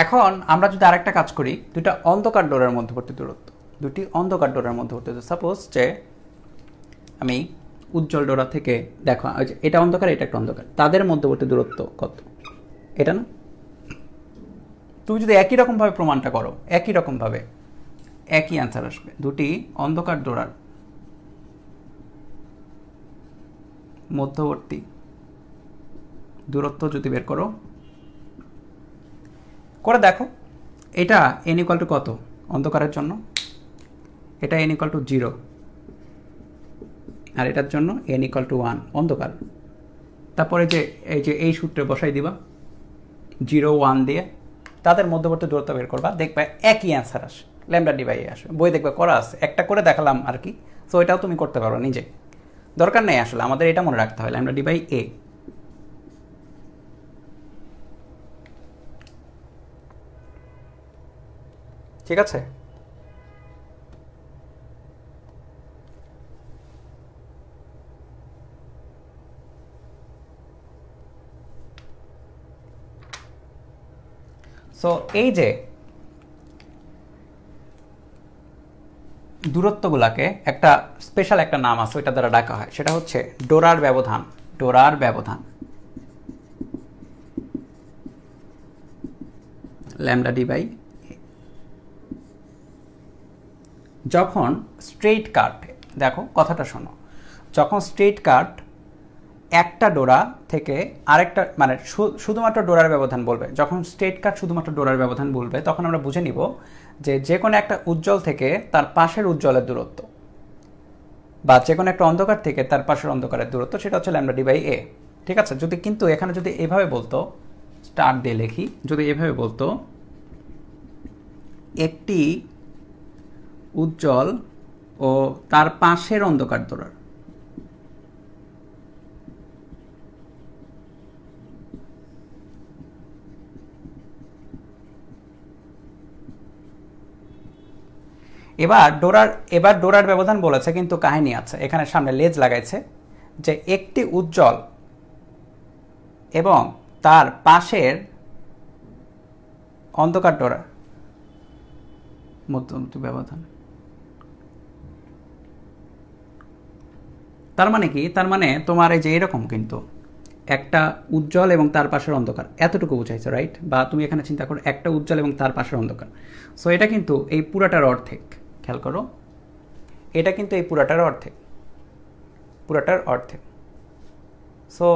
এখন আমরা যদি আরেকটা কাজ করি দুটা অন্ধকার ডোরের মধ্যবর্তী দূরত্ব। দুটি অন্ধকার ডোরার মধ্যবর্তী সাপোজ যে আমি উজ্জ্বল ডোরা থেকে দেখো এটা অন্ধকার, এটা একটা অন্ধকার। তাদের মধ্যবর্তী দূরত্ব কত? এটা না? তুমি যদি একই রকমভাবে প্রমাণটা করো, একই রকমভাবে একই অ্যান্সার আসবে। দুটি অন্ধকার ডোরার মধ্যবর্তী দূরত্ব যদি বের করো, করে দেখো, এটা এন টু কত অন্ধকারের জন্য? এটা এন ইকাল টু জিরো আর এটার জন্য এন ইকাল টু ওয়ান অন্ধকার। তারপরে যে, এই যে এই সূত্রে বসাই দিবা জিরো ওয়ান দিয়ে, তাদের মধ্যবর্তী দূরত্ব বের করবা, দেখবে একই অ্যান্সার আসে ল্যামডা ডিভাই আসবে বই দেখবে করা আছে, একটা করে দেখালাম আর কি সো এটাও তুমি করতে পারো নিজে। দরকার নেই আসলে, আমাদের এটা মনে রাখতে হয় ল্যামডা ডিভাই এ ঠিক আছে? সো এই যে দূরত্বগুলাকে একটা স্পেশাল একটা নাম আছে, ওইটা দ্বারা ডাকা হয়। সেটা হচ্ছে ডোরার ব্যবধান। ডোরার ব্যবধান। ল্যামডা ডি বাই যখন স্ট্রেইট কাট দেখো কথাটা শোনো। যখন স্ট্রেইট কাট একটা ডোরা থেকে আরেকটা মানে শুধুমাত্র ডোরার ব্যবধান বলবে। যখন স্ট্রেট কাট শুধুমাত্র ডোরার ব্যবধান বলবে, তখন আমরা বুঝে নিব যে যে কোনো একটা উজ্জ্বল থেকে তার পাশের উজ্জ্বলের দূরত্ব বা যে কোনো একটা অন্ধকার থেকে তার পাশের অন্ধকারের দূরত্ব, সেটা হচ্ছে ল্যামডা ডি বাই এ। ঠিক আছে? যদি কিন্তু এখানে যদি এভাবে বলতো, স্টার দিয়ে লেখি, যদি এভাবে বলতো, একটি উজ্জ্বল ও তার পাশের অন্ধকার দৌড়ার এবার ডোরার এবার ডোরার ব্যবধান বলেছে, কিন্তু কাহিনী আছে। এখানে সামনে লেজ লাগাইছে যে একটি উজ্জ্বল এবং তার পাশের অন্ধকার ডোরার মধ্যবর্তী ব্যবধান। তার মানে কি? তার মানে তোমার এই যে এরকম কিন্তু একটা উজ্জ্বল এবং তার পাশের অন্ধকার। এতটুকু বুঝাইছে রাইট বা তুমি এখানে চিন্তা করো, একটা উজ্জ্বল এবং তার পাশের অন্ধকার। সো এটা কিন্তু এই পুরাটার অর্ধেক। খেয়াল করো, এটা কিন্তু এই পুরাটার অর্ধেক পুরাটার অর্ধেক সো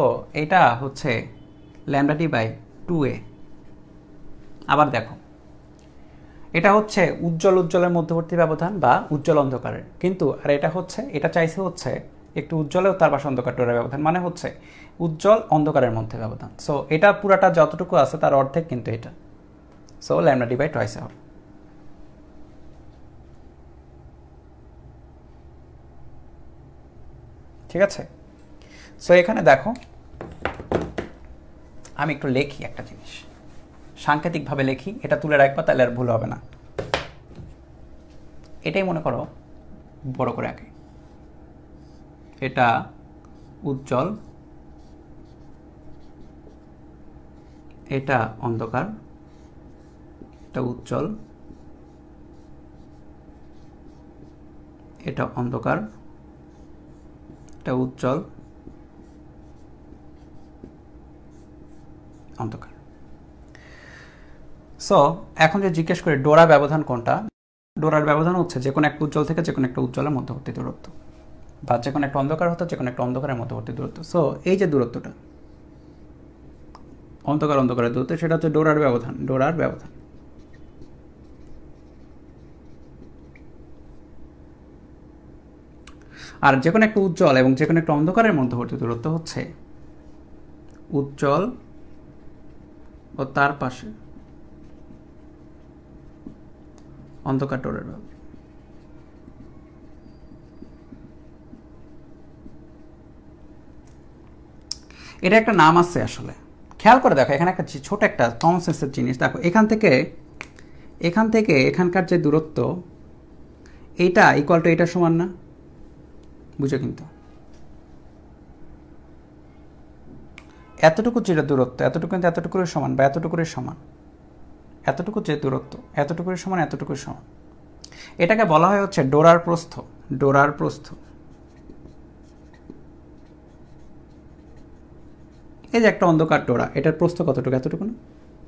এটা হচ্ছে ল্যামডাটি বাই টু এ আবার দেখো, এটা হচ্ছে উজ্জ্বল উজ্জ্বলের মধ্যবর্তী ব্যবধান বা উজ্জ্বল অন্ধকারের। কিন্তু, আর এটা হচ্ছে, এটা চাইছে হচ্ছে একটু উজ্জ্বলেও তার পাশে অন্ধকার টোরের ব্যবধান মানে হচ্ছে উজ্জ্বল অন্ধকারের মধ্যে ব্যবধান। সো এটা পুরাটা যতটুকু আছে তার অর্ধেক কিন্তু এটা। সো ল্যামডা ডিবাই টয়েসে হবে। ঠিক আছে? সো এখানে দেখো, আমি একটু লেখি একটা জিনিস। সাংকেতিকভাবে লেখি, এটা তুলে রাখবা, তাহলে আর ভুল হবে না। এটাই মনে করো বড় করে আঁকে। এটা উজ্জ্বল, এটা অন্ধকার, এটা উজ্জ্বল, এটা অন্ধকার এটা উজ্জ্বল অন্ধকার। সো এখন যে জিজ্ঞেস করি ডোরা ব্যবধান কোনটা? ডোরার ব্যবধান হচ্ছে যে কোনো একটা উজ্জ্বল থেকে যে কোনো একটা উজ্জ্বলের মধ্যবর্তী দূরত্ব বা যে কোনো একটা অন্ধকার হতো যে কোনো একটা অন্ধকারের মধ্যবর্তী দূরত্ব। সো এই যে দূরত্বটা, অন্ধকার অন্ধকারের দূরত্ব, সেটা হচ্ছে ডোরার ব্যবধান ডোরার ব্যবধান। আর যে কোনো একটা উজ্জ্বল এবং যে কোনো একটা অন্ধকারের মধ্যবর্তী দূরত্ব হচ্ছে। উজ্জ্বল ও তার পাশে। অন্ধকার ব্যবধান এটা একটা নাম আছে আসলে। খেয়াল করে দেখো, এখানে একটা ছোট একটা কমন সেন্সের জিনিস। দেখো, এখান থেকে এখান থেকে এখানকার যে দূরত্ব এইটা ইকুয়াল টু এটা সমান না। বুঝো কিন্তু। এতটুকু যেটা দূরত্ব, এতটুকু কিন্তু এতটুকুর সমান বা এতটুকুর সমান। এতটুকু যে দূরত্ব এতটুকুর সমান এতটুকুর সমান। এটাকে বলা হয় হচ্ছে ডোরার প্রস্থ ডোরার প্রস্থ। এই যে একটা অন্ধকার ডোরা, এটার প্রস্থ কতটুকু? এতটুকু না?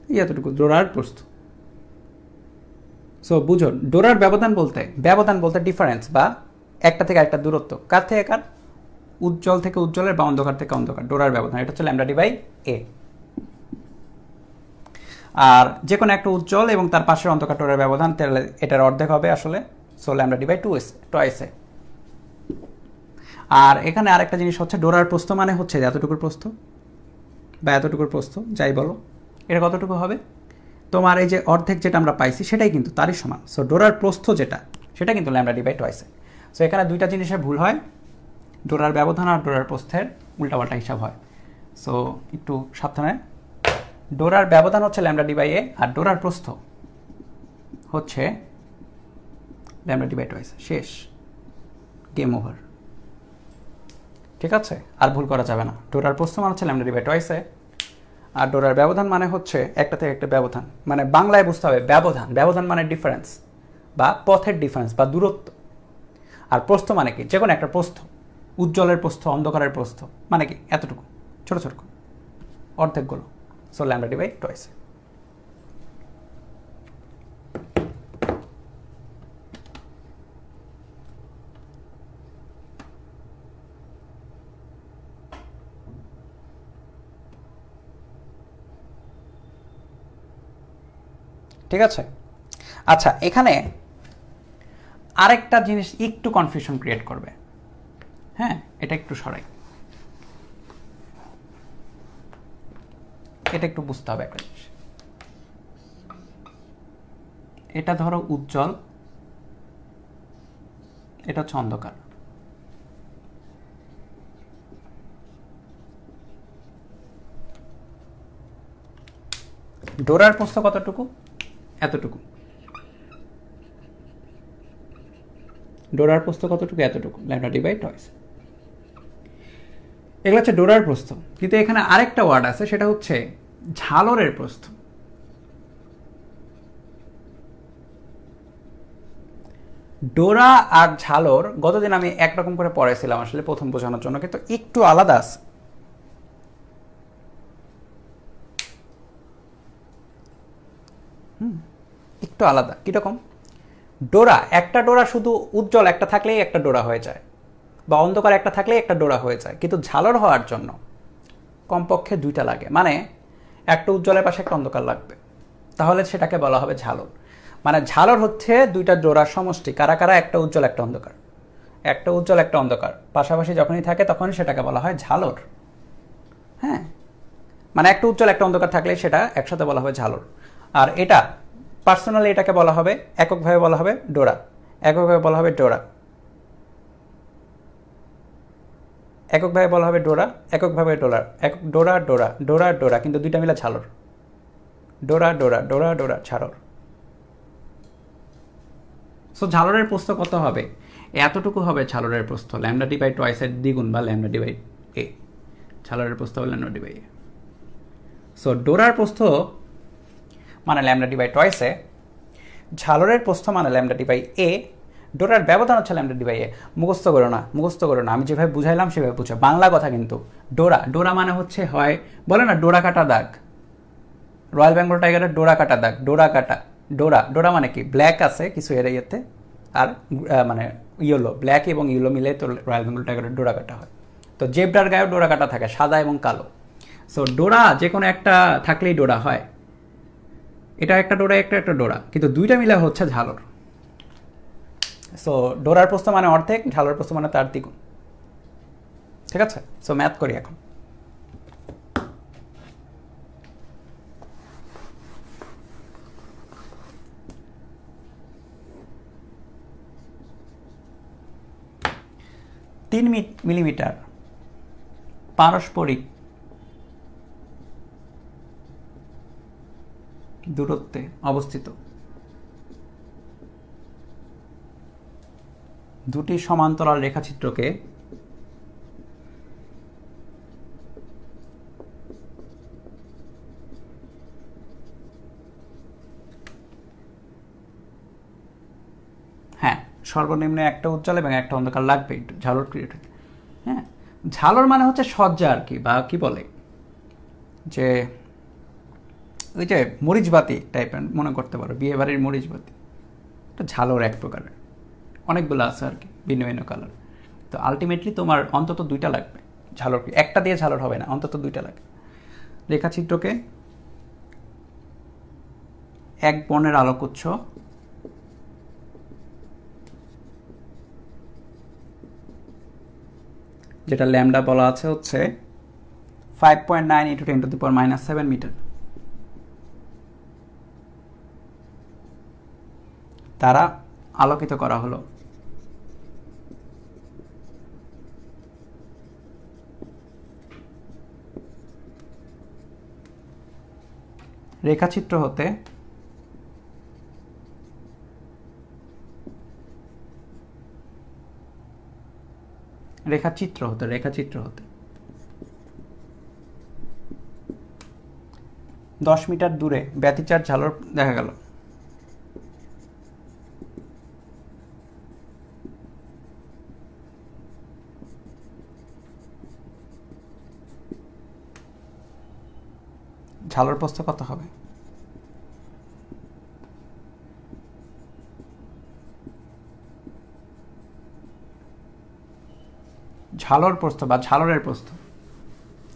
এই এতটুকু, ডোরার প্রস্থ। সো বুঝুন ডোরার ব্যবধান বলতে ব্যবধান বলতে ডিফারেন্স বা একটা থেকে একটা দূরত্ব। কার থেকে কার? উজ্জ্বল থেকে উজ্জ্বলের বা অন্ধকার থেকে অন্ধকার। ডোরার ব্যবধান। এটা হচ্ছে ল্যামডা ডি বাই এ। আর যে কোনো একটা উজ্জ্বল এবং তার পাশের অন্ধকার ডোরার ব্যবধান, তাহলে এটার অর্ধেক হবে আসলে so lambda D by two S, twice A. আর এখানে আরেকটা জিনিস হচ্ছে, ডোরার প্রস্থ মানে হচ্ছে এতটুকুর প্রস্থ, বা এতটুকুর প্রস্থ, যাই বলো, এটা কতটুকু হবে? তোমার এই যে অর্ধেক যেটা আমরা পাইছি, সেটাই কিন্তু তারই সমান। সো ডোরার প্রস্থ যেটা, সেটা কিন্তু ল্যামডা ডি বাই টয়েসে সো এখানে দুইটা জিনিসের ভুল হয়। ডোরার ব্যবধান আর ডোরার প্রস্থের উল্টাপাল্টা হিসাব হয়। সো একটু সাবধানে। ডোরার ব্যবধান হচ্ছে ল্যামডা ডি বাই এ আর ডোরার প্রস্থ হচ্ছে ল্যামডা ডি বাই টয়েস শেষ। Game over. ঠিক আছে? আর ভুল করা যাবে না। ডোরার প্রস্থ মানে হচ্ছে ল্যামডা ডি বাই টয়েসে আর ডোরার ব্যবধান মানে হচ্ছে একটা থেকে একটা ব্যবধান। মানে বাংলায় বুঝতে হবে ব্যবধান। ব্যবধান মানে ডিফারেন্স বা পথের ডিফারেন্স বা দূরত্ব। আর প্রস্থ মানে কি? যে কোনো একটা প্রস্থ। উজ্জ্বলের প্রস্থ, অন্ধকারের প্রস্থ মানে কি? এতটুকু। ছোটো ছোটো অর্ধেকগুলো so lambda D by twice ঠিক আছে? আচ্ছা এখানে আরেকটা জিনিস একটু কনফিউশন ক্রিয়েট করবে। হ্যাঁ এটা একটু সরাই। এটা একটু বুঝতে হবে একটা জিনিস। এটা ধরো উজ্জ্বল, এটা হচ্ছে অন্ধকার। ডোরার প্রস্থ কতটুকু? এতটুকু। ডোরার প্রস্থ কতটুকু? এতটুকু। ল্যামডা ডিভাইড টয়েস এগুলো হচ্ছে ডোরার প্রস্থ। কিন্তু এখানে আরেকটা ওয়ার্ড আছে, সেটা হচ্ছে ঝালরের প্রস্থ। ডোরা আর ঝালর গতদিন আমি একরকম করে পড়াইছিলাম আসলে প্রথম বোঝানোর জন্য, কিন্তু একটু আলাদা আছে। একটু আলাদা। কীরকম? ডোরা, একটা ডোরা শুধু উজ্জ্বল, একটা থাকলেই একটা ডোরা হয়ে যায়। বা অন্ধকার একটা থাকলেই একটা ডোরা হয়ে যায়। কিন্তু ঝালর হওয়ার জন্য কমপক্ষে দুইটা লাগে। মানে একটা উজ্জ্বলের পাশে একটা অন্ধকার লাগবে। তাহলে সেটাকে বলা হবে ঝালর। মানে ঝালর হচ্ছে দুইটা ডোরার সমষ্টি। কারা কারা? একটা উজ্জ্বল, একটা অন্ধকার। একটা উজ্জ্বল, একটা অন্ধকার। পাশাপাশি যখনই থাকে তখনই সেটাকে বলা হয় ঝালর। হ্যাঁ? মানে একটা উজ্জ্বল, একটা অন্ধকার থাকলে সেটা একসাথে বলা হবে ঝালর। আর এটা পার্সোনালি এটাকে বলা হবে, এককভাবে বলা হবে ডোরা। এককভাবে বলা হবে ডোরা। এককভাবে বলা হবে ডোরা, এককভাবে ডোলার। একক ডোরা ডোরা ডোরা ডোরা, কিন্তু দুইটা মিলে ছালর ডোরা ডোরা ডোরা ডোরা ছাড়র সো ঝালরের প্রস্থ কত হবে? এতটুকু হবে ঝালরের প্রস্থ ল্যামডা ডিবাই টোয়াইসের দ্বিগুণ বা ল্যামডা ডিবাই এ ঝালরের প্রস্থ হবে ল্যামডা ডিবাই এ সো ডোরার প্রস্থ মানে ল্যামডা ডিবাই টয়েসে ঝালরের প্রস্থ মানে ল্যামডা ডিবাই এ ডোরার ব্যবধান হচ্ছে ল্যামডা ডিবাই এ মুখস্থ করো না, মুখস্থ করো না, আমি যেভাবে বুঝাইলাম সেভাবে বুঝো। বাংলা কথা কিন্তু, ডোরা ডোরা মানে হচ্ছে হয়, বলে না ডোরা কাটা দাগ। রয়্যাল বেঙ্গল টাইগারের ডোরা কাটা দাগ, ডোরা কাটা, ডোরা ডোরা মানে কি? ব্ল্যাক আছে কিছু এর ইয়েতে, আর মানে ইয়েলো, ব্ল্যাক এবং ইয়েলো মিলে তো রয়্যাল বেঙ্গল টাইগারের ডোরা কাটা হয়। তো জেবডার গায়েও ডোরা কাটা থাকে, সাদা এবং কালো। সো ডোরা যে কোনো একটা থাকলেই ডোরা হয়। এটা একটা ডোরা, একটা একটা ডোরা, কিন্তু দুইটা মিলে হচ্ছে ঝালর। সো ডোরার প্রস্থ মানে অর্ধেক, ঝালর প্রস্থ মানে তার দ্বিগুণ। ঠিক আছে? সো ম্যাথ করি এখন। তিন মিলিমিটার পারস্পরিক দূরত্বে অবস্থিত। দুটি সমান্তরাল রেখাচিত্রকে হ্যাঁ সর্বনিম্ন একটা উজ্জ্বল এবং একটা অন্ধকার লাগবে ঝালর ক্রিয়েট হ্যাঁ ঝালর মানে হচ্ছে সজ্জা আর কি, বা কি বলে? যে ওই যে মরিচবাতি টাইপের মনে করতে পারো, বিয়ে বাড়ির মরিচবাতি এটা ঝালর এক প্রকারের। অনেকগুলো আছে আর কি, ভিন্ন ভিন্ন কালার তো আলটিমেটলি তোমার অন্তত দুইটা লাগবে। ঝালর একটা দিয়ে ঝালর হবে না, অন্তত দুইটা লাগবে। রেখাচিত্রকে এক বর্ণের আলোক উৎস যেটা ল্যামডা বলা আছে হচ্ছে five point nine into ten to the power minus seven metre দ্বারা আলোকিত করা হলো। রেখাচিত্র হতে রেখাচিত্র হতে রেখাচিত্র হতে। দশ মিটার দূরে ব্যতিচার ঝালর দেখা গেল। ঝালর প্রস্থ কত হবে? ঝালর প্রস্থ বা ঝালরের প্রস্থ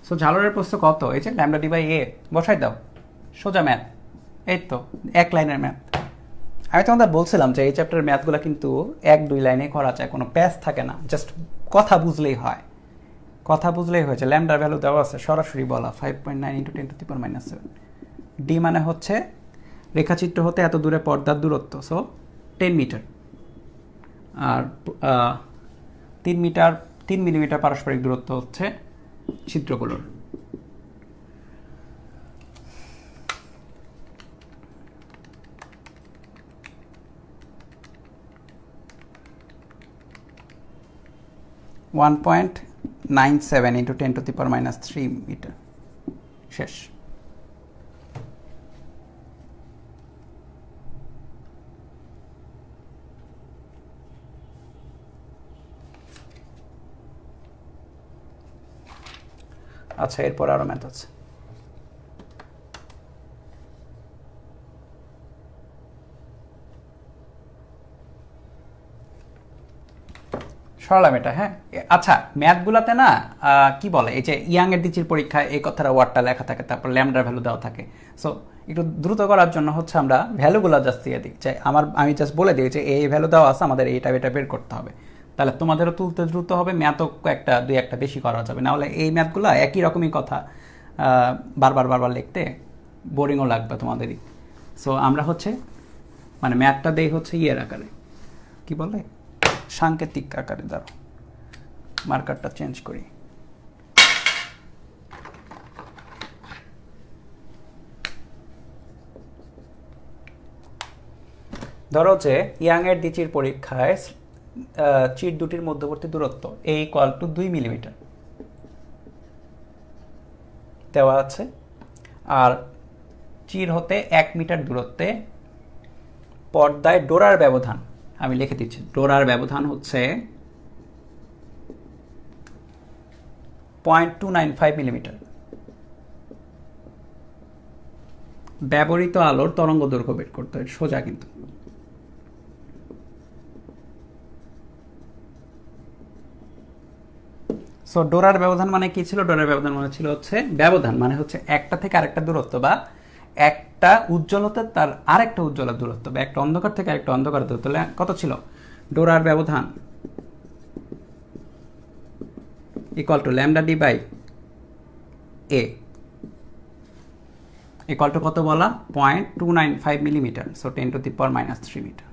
সো ঝালরের প্রস্থ কত? এই যে ল্যামডা ডি বাই এ, বসাই দাও। সোজা ম্যাথ। এই তো, এক লাইনের ম্যাথ। আমি তোমাদের বলছিলাম যে এই চ্যাপ্টারের ম্যাথগুলো কিন্তু এক দুই লাইনে করা যায়, কোনো প্যাচ থাকে না। জাস্ট কথা বুঝলেই হয়। কথা বুঝলেই হয়েছে, ল্যামডার ভ্যালু দেওয়া আছে, সরাসরি বলা five point nine into ten to the power minus seven D মানে হচ্ছে রেখাচিত্র হতে এত দূরে পর্দার দূরত্ব সো টেন মিটার আর তিন মিটার তিন মিলিমিটার পারস্পরিক দূরত্ব হচ্ছে চিত্রগুলোর one point nine seven into ten to the power minus three metre শেষ। আচ্ছা এরপর আরও ম্যাথ আছে। সরলাম এটা হ্যাঁ? আচ্ছা ম্যাথগুলাতে না কি বলে, এই যে ইয়াং এর দিচির পরীক্ষায় এই কথাটা ওয়ার্ডটা লেখা থাকে, তারপর ল্যামডার ভ্যালু দেওয়া থাকে। সো একটু দ্রুত করার জন্য হচ্ছে আমরা ভ্যালুগুলো জাস্ট দিয়ে দিই। যে আমার, আমি জাস্ট বলে দিই যে এই ভ্যালু দেওয়া আছে, আমাদের এইটা, এটা বের করতে হবে। তাহলে তোমাদেরও তুলতে দ্রুত হবে, ম্যাথও একটা দুই একটা বেশি করা যাবে। নাহলে এই ম্যাথগুলো একই রকমই কথা বারবার বারবার লিখতে বোরিংও লাগবে তোমাদেরই। সো আমরা হচ্ছে মানে ম্যাথটা দেই হচ্ছে ইয়ের আকারে। কি বলে? সাংকেতিক আকারে দাঁড়ো মার্কারটা চেঞ্জ করি। ধরো যে ইয়াংয়ের দিচির পরীক্ষায় চিট দুটির মধ্যবর্তী দূরত্ব এ ইকুয়াল টু দুই মিলিমিটার দেওয়া আছে। আর চির হতে এক মিটার দূরত্বে পর্দায় ডোরার ব্যবধান আমি লিখে দিচ্ছি। ডোরার ব্যবধান হচ্ছে পয়েন্ট মিলিমিটার ব্যবহৃত আলোর তরঙ্গ দৈর্ঘ্য বের করতে হয়, সোজা কিন্তু। সো ডোরার ব্যবধান মানে কি ছিল? ডোরার ব্যবধান মানে ছিল হচ্ছে, ব্যবধান মানে হচ্ছে একটা থেকে আরেকটা দূরত্ব বা একটা উজ্জ্বলতা তার আরেকটা উজ্জ্বলের দূরত্ব বা একটা অন্ধকার থেকে আরেকটা অন্ধকার দূরত্ব কত ছিল? ডোরার ব্যবধান equal to lambda D by A equal to কত বলা? Point two nine five millimetre so ten to the power minus three metre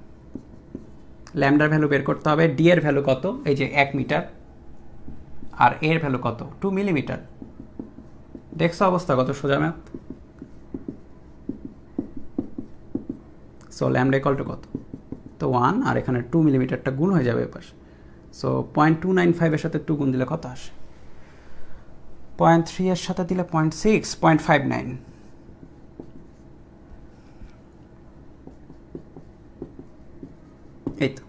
ল্যামডার value বের করতে হবে। ডি এর ভ্যালু কত? এই যে এক মিটার আর এর ভ্যালু কত? টু মিলিমিটার দেখছ অবস্থা কত সোজা math so lambda equal to কত? তো ওয়ান আর এখানে টু মিলিমিটারটা গুণ হয়ে যাবে এপাশ। সো পয়েন্ট টু নাইন ফাইভের সাথে টু গুণ দিলে কত আসে? পয়েন্ট থ্রি এর সাথে দিলে point six point five nine এই তো।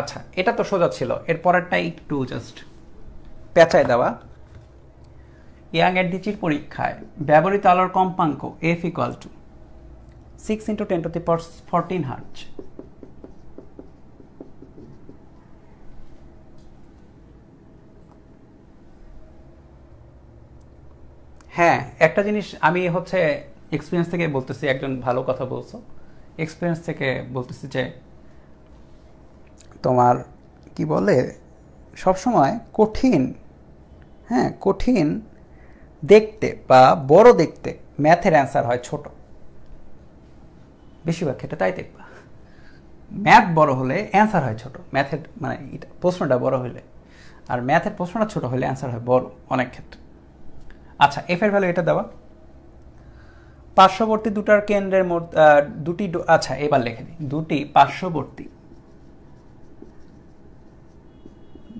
আচ্ছা এটা তো সোজা ছিল। এর পরেরটা একটু জাস্ট পেঁচায় দেওয়া। ইয়াং ডিচির পরীক্ষায় ব্যবহৃত আলোর কম্পাঙ্ক F equal to six into ten to the fourteen hertz হ্যাঁ একটা জিনিস আমি হচ্ছে এক্সপিরিয়েন্স থেকে বলতেছি, একজন ভালো কথা বলছো। এক্সপিরিয়েন্স থেকে বলতেছি যে তোমার, কি বলে, সবসময় কঠিন হ্যাঁ কঠিন দেখতে বা বড় দেখতে ম্যাথের অ্যান্সার হয় ছোট। বেশিরভাগ ক্ষেত্রে তাই দেখবা। ম্যাথ বড় হলে অ্যান্সার হয় ছোট। ম্যাথের মানে প্রশ্নটা বড় হলে। আর ম্যাথের প্রশ্নটা ছোট হলে অ্যান্সার হয় বড়, অনেক ক্ষেত্রে। আচ্ছা এফ এর ভ্যালু এটা দেওয়া। পার্শ্ববর্তী দুটার কেন্দ্রের মধ্যে দুটি আচ্ছা এবার লিখে দিই। দুটি পার্শ্ববর্তী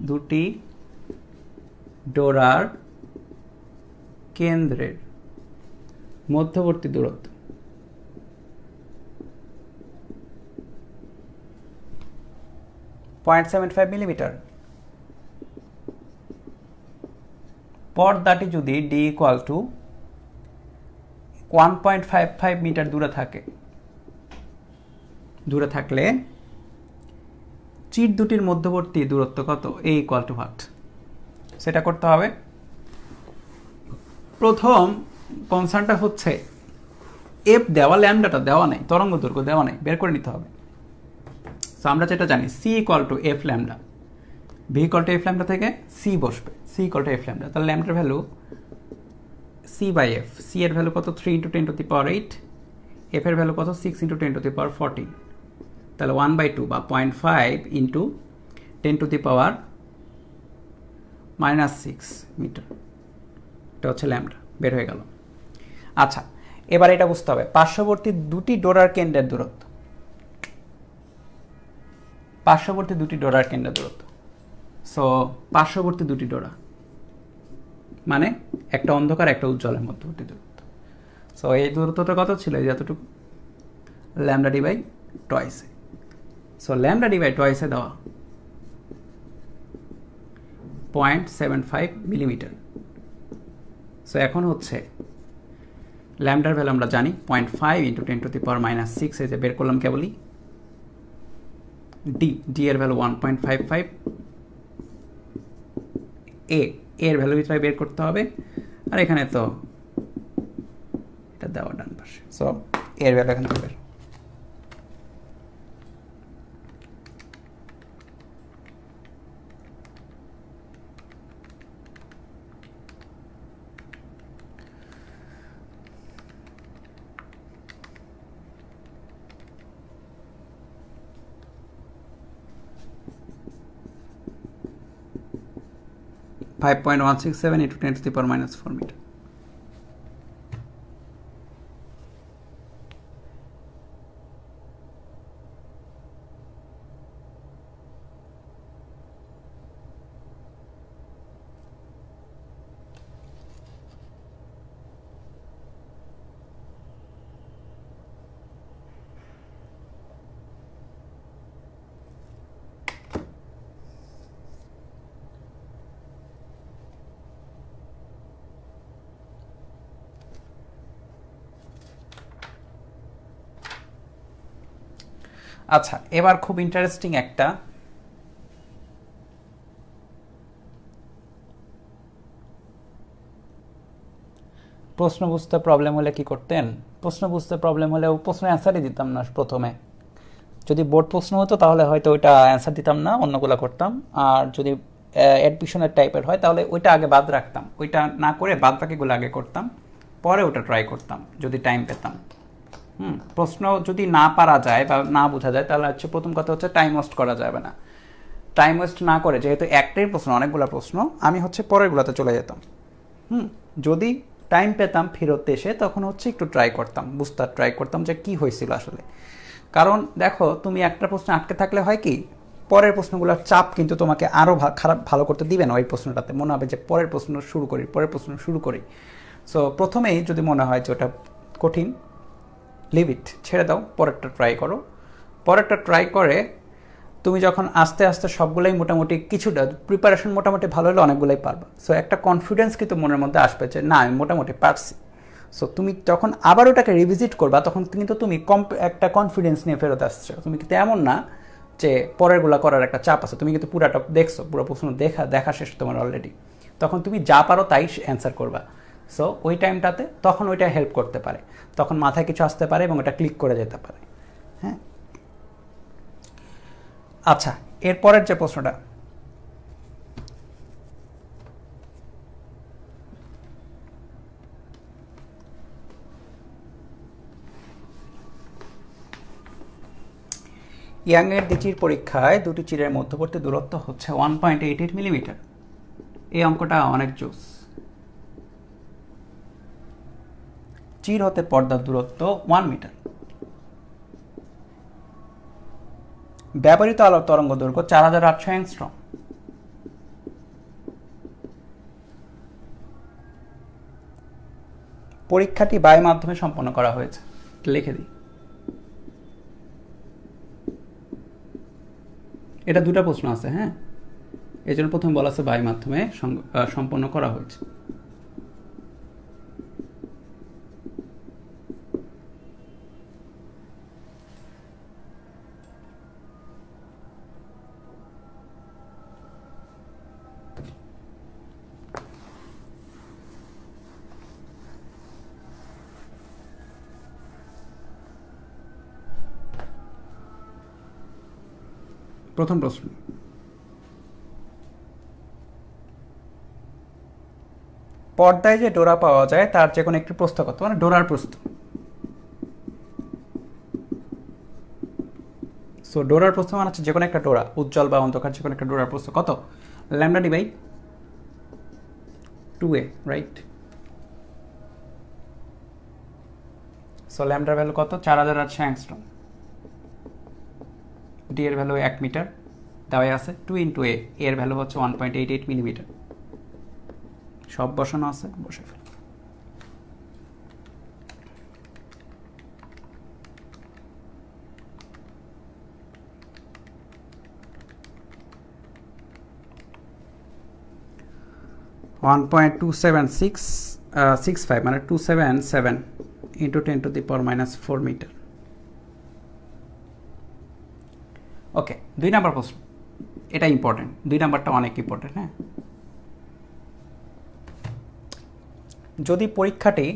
দুটি ডোরার কেন্দ্রের মধ্যবর্তী দূরত্ব। Point seven five millimetre. পর্দাটি যদি D equal to one point five five metre দূরে থাকে, দূরে থাকলে চিট দুটির মধ্যবর্তী দূরত্ব কত? এ ইকুয়াল টু হোয়াট সেটা করতে হবে। প্রথম কনসার্নটা হচ্ছে এফ দেওয়া ল্যামডাটা দেওয়া নেই তরঙ্গ দৈর্ঘ্য দেওয়া নেই, বের করে নিতে হবে। সো আমরা যেটা জানি C equal to F lambda V equal to F lambda থেকে সি বসবে। C equal to F lambda তাহলে ল্যামডার value C by F C এর ভ্যালু কত? Three into ten to the power eight F এর value কত? Six into ten to the power fourteen তাহলে one by two বা point five into ten to the power minus six metre এটা হচ্ছে lambda বের হয়ে গেল। আচ্ছা এবার এটা বুঝতে হবে। পার্শ্ববর্তী দুটি ডোরার কেন্দ্রের দূরত্ব। পার্শ্ববর্তী দুটি ডোরার কেন্দ্রের দূরত্ব। সো পার্শ্ববর্তী দুটি ডোরা। মানে একটা অন্ধকার, একটা উজ্জ্বলের মধ্যবর্তী দূরত্ব। সো এই দূরত্বটা কত ছিল? এই যতটুকু। ল্যামডা ডিবাই টয়েসে সো ল্যামডা ডিবাই টয়েসে দেওয়া point seven five millimetre so এখন হচ্ছে ল্যামডার ভ্যালু আমরা জানি point five into ten to the power minus six এই যে বের করলাম কেবলই। ডি ডি এর value one point five five A এর ভ্যালু ভিতরে বের করতে হবে। আর এখানে তো এটা দেওয়া ডান পাশে। সো এর ভ্যালু এখান থেকে বের 5.167 into 10 to the power minus 4 meter. আচ্ছা এবার খুব ইন্টারেস্টিং একটা প্রশ্ন বুঝতে প্রবলেম হলে কি করতেন? প্রশ্ন বুঝতে প্রবলেম হলে প্রশ্ন অ্যান্সারই দিতাম না প্রথমে। যদি বোর্ড প্রশ্ন হতো, তাহলে হয়তো ওইটা অ্যান্সার দিতাম না, অন্যগুলো করতাম। আর যদি অ্যাডমিশনের টাইপের হয়, তাহলে ওইটা আগে বাদ রাখতাম। ওইটা না করে বাদ বাকিগুলো আগে করতাম। পরে ওটা ট্রাই করতাম, যদি টাইম পেতাম। হুম, প্রশ্ন যদি না পারা যায় বা না বোঝা যায়, তাহলে হচ্ছে প্রথম কথা হচ্ছে টাইম ওয়েস্ট করা যাবে না। টাইম ওয়েস্ট না করে, যেহেতু একটাই প্রশ্ন, অনেকগুলো প্রশ্ন, আমি হচ্ছে পরেরগুলোতে চলে যেতাম। হুম, যদি টাইম পেতাম ফেরত এসে, তখন হচ্ছে একটু ট্রাই করতাম বুঝতে ট্রাই করতাম যে কি হয়েছিল আসলে। কারণ দেখো, তুমি একটা প্রশ্ন আটকে থাকলে হয় কি, পরের প্রশ্নগুলোর চাপ কিন্তু তোমাকে আরও খারাপ, ভালো করতে দিবে না ওই প্রশ্নটাতে। মনে হবে যে পরের প্রশ্ন শুরু করি, পরের প্রশ্ন শুরু করি। সো প্রথমেই যদি মনে হয় যে ওটা কঠিন লিভ ইট ছেড়ে দাও, পরেরটা ট্রাই করো। পরেরটা ট্রাই করে, তুমি যখন আস্তে আস্তে সবগুলোই মোটামুটি কিছুটা প্রিপারেশন মোটামুটি ভালো হলে অনেকগুলোই পারবা। সো একটা কনফিডেন্স কিন্তু মনের মধ্যে আসবে যে, না, আমি মোটামুটি পারছি। সো তুমি যখন আবার ওটাকে রিভিজিট করবা, তখন কিন্তু তুমি কম একটা কনফিডেন্স নিয়ে ফেরত আসছো। তুমি কিন্তু এমন না যে, পরেরগুলো করার একটা চাপ আছে। তুমি কিন্তু পুরাটা দেখছ, পুরো প্রশ্ন দেখা দেখা শেষ তোমার অলরেডি তখন তুমি যা পারো তাই অ্যান্সার করবা। সো ওই টাইমটাতে তখন ওইটা হেল্প করতে পারে। তখন মাথায় কিছু আসতে পারে এবং ওটা ক্লিক করে যেতে পারে। হ্যাঁ? আচ্ছা এরপরের যে প্রশ্নটা। ইয়াংয়ের দ্বিচির পরীক্ষায় দুটি চিরের মধ্যবর্তী দূরত্ব হচ্ছে one point eight eight millimetre এই অঙ্কটা অনেক জোস। চির হতে পর্দার দূরত্ব ওয়ান মিটার ব্যবহৃত আলোর তরঙ্গ দৈর্ঘ্য চার হাজার আটশো অ্যাংস্ট্রম পরীক্ষাটি বায়ু মাধ্যমে সম্পন্ন করা হয়েছে। লিখে দিই। এটা দুটা প্রশ্ন আছে হ্যাঁ? এই জন্য প্রথম বলা আছে বায়ু মাধ্যমে সম্পন্ন করা হয়েছে। প্রথম প্রশ্ন। পর্দায় যে ডোরা পাওয়া যায়, তার যে কোনো একটি প্রস্থ কত মানে ডোরার প্রস্থ সো ডোরার প্রস্থ মানে হচ্ছে যে কোনো একটা ডোরা, উজ্জ্বল বা অন্ধকার যে কোনো একটা ডোরার প্রস্থ কত? Lambda D by two A right so ল্যামডার value কত? চার হাজার আটশো অ্যাংস্ট্রম। ডি এর ভ্যালু এক মিটার দেওয়াই আছে টু ইন্টু এ এর ভ্যালু হচ্ছে one point eight eight millimetre সব বসানো আছে, বসে fail. One point two seven six six five মানে two seven seven into ten to the power minus four metre okay দুই নাম্বার প্রশ্ন। এটা ইম্পর্টেন্ট দুই নাম্বারটা অনেক ইম্পর্টেন্ট হ্যাঁ? যদি পরীক্ষাটি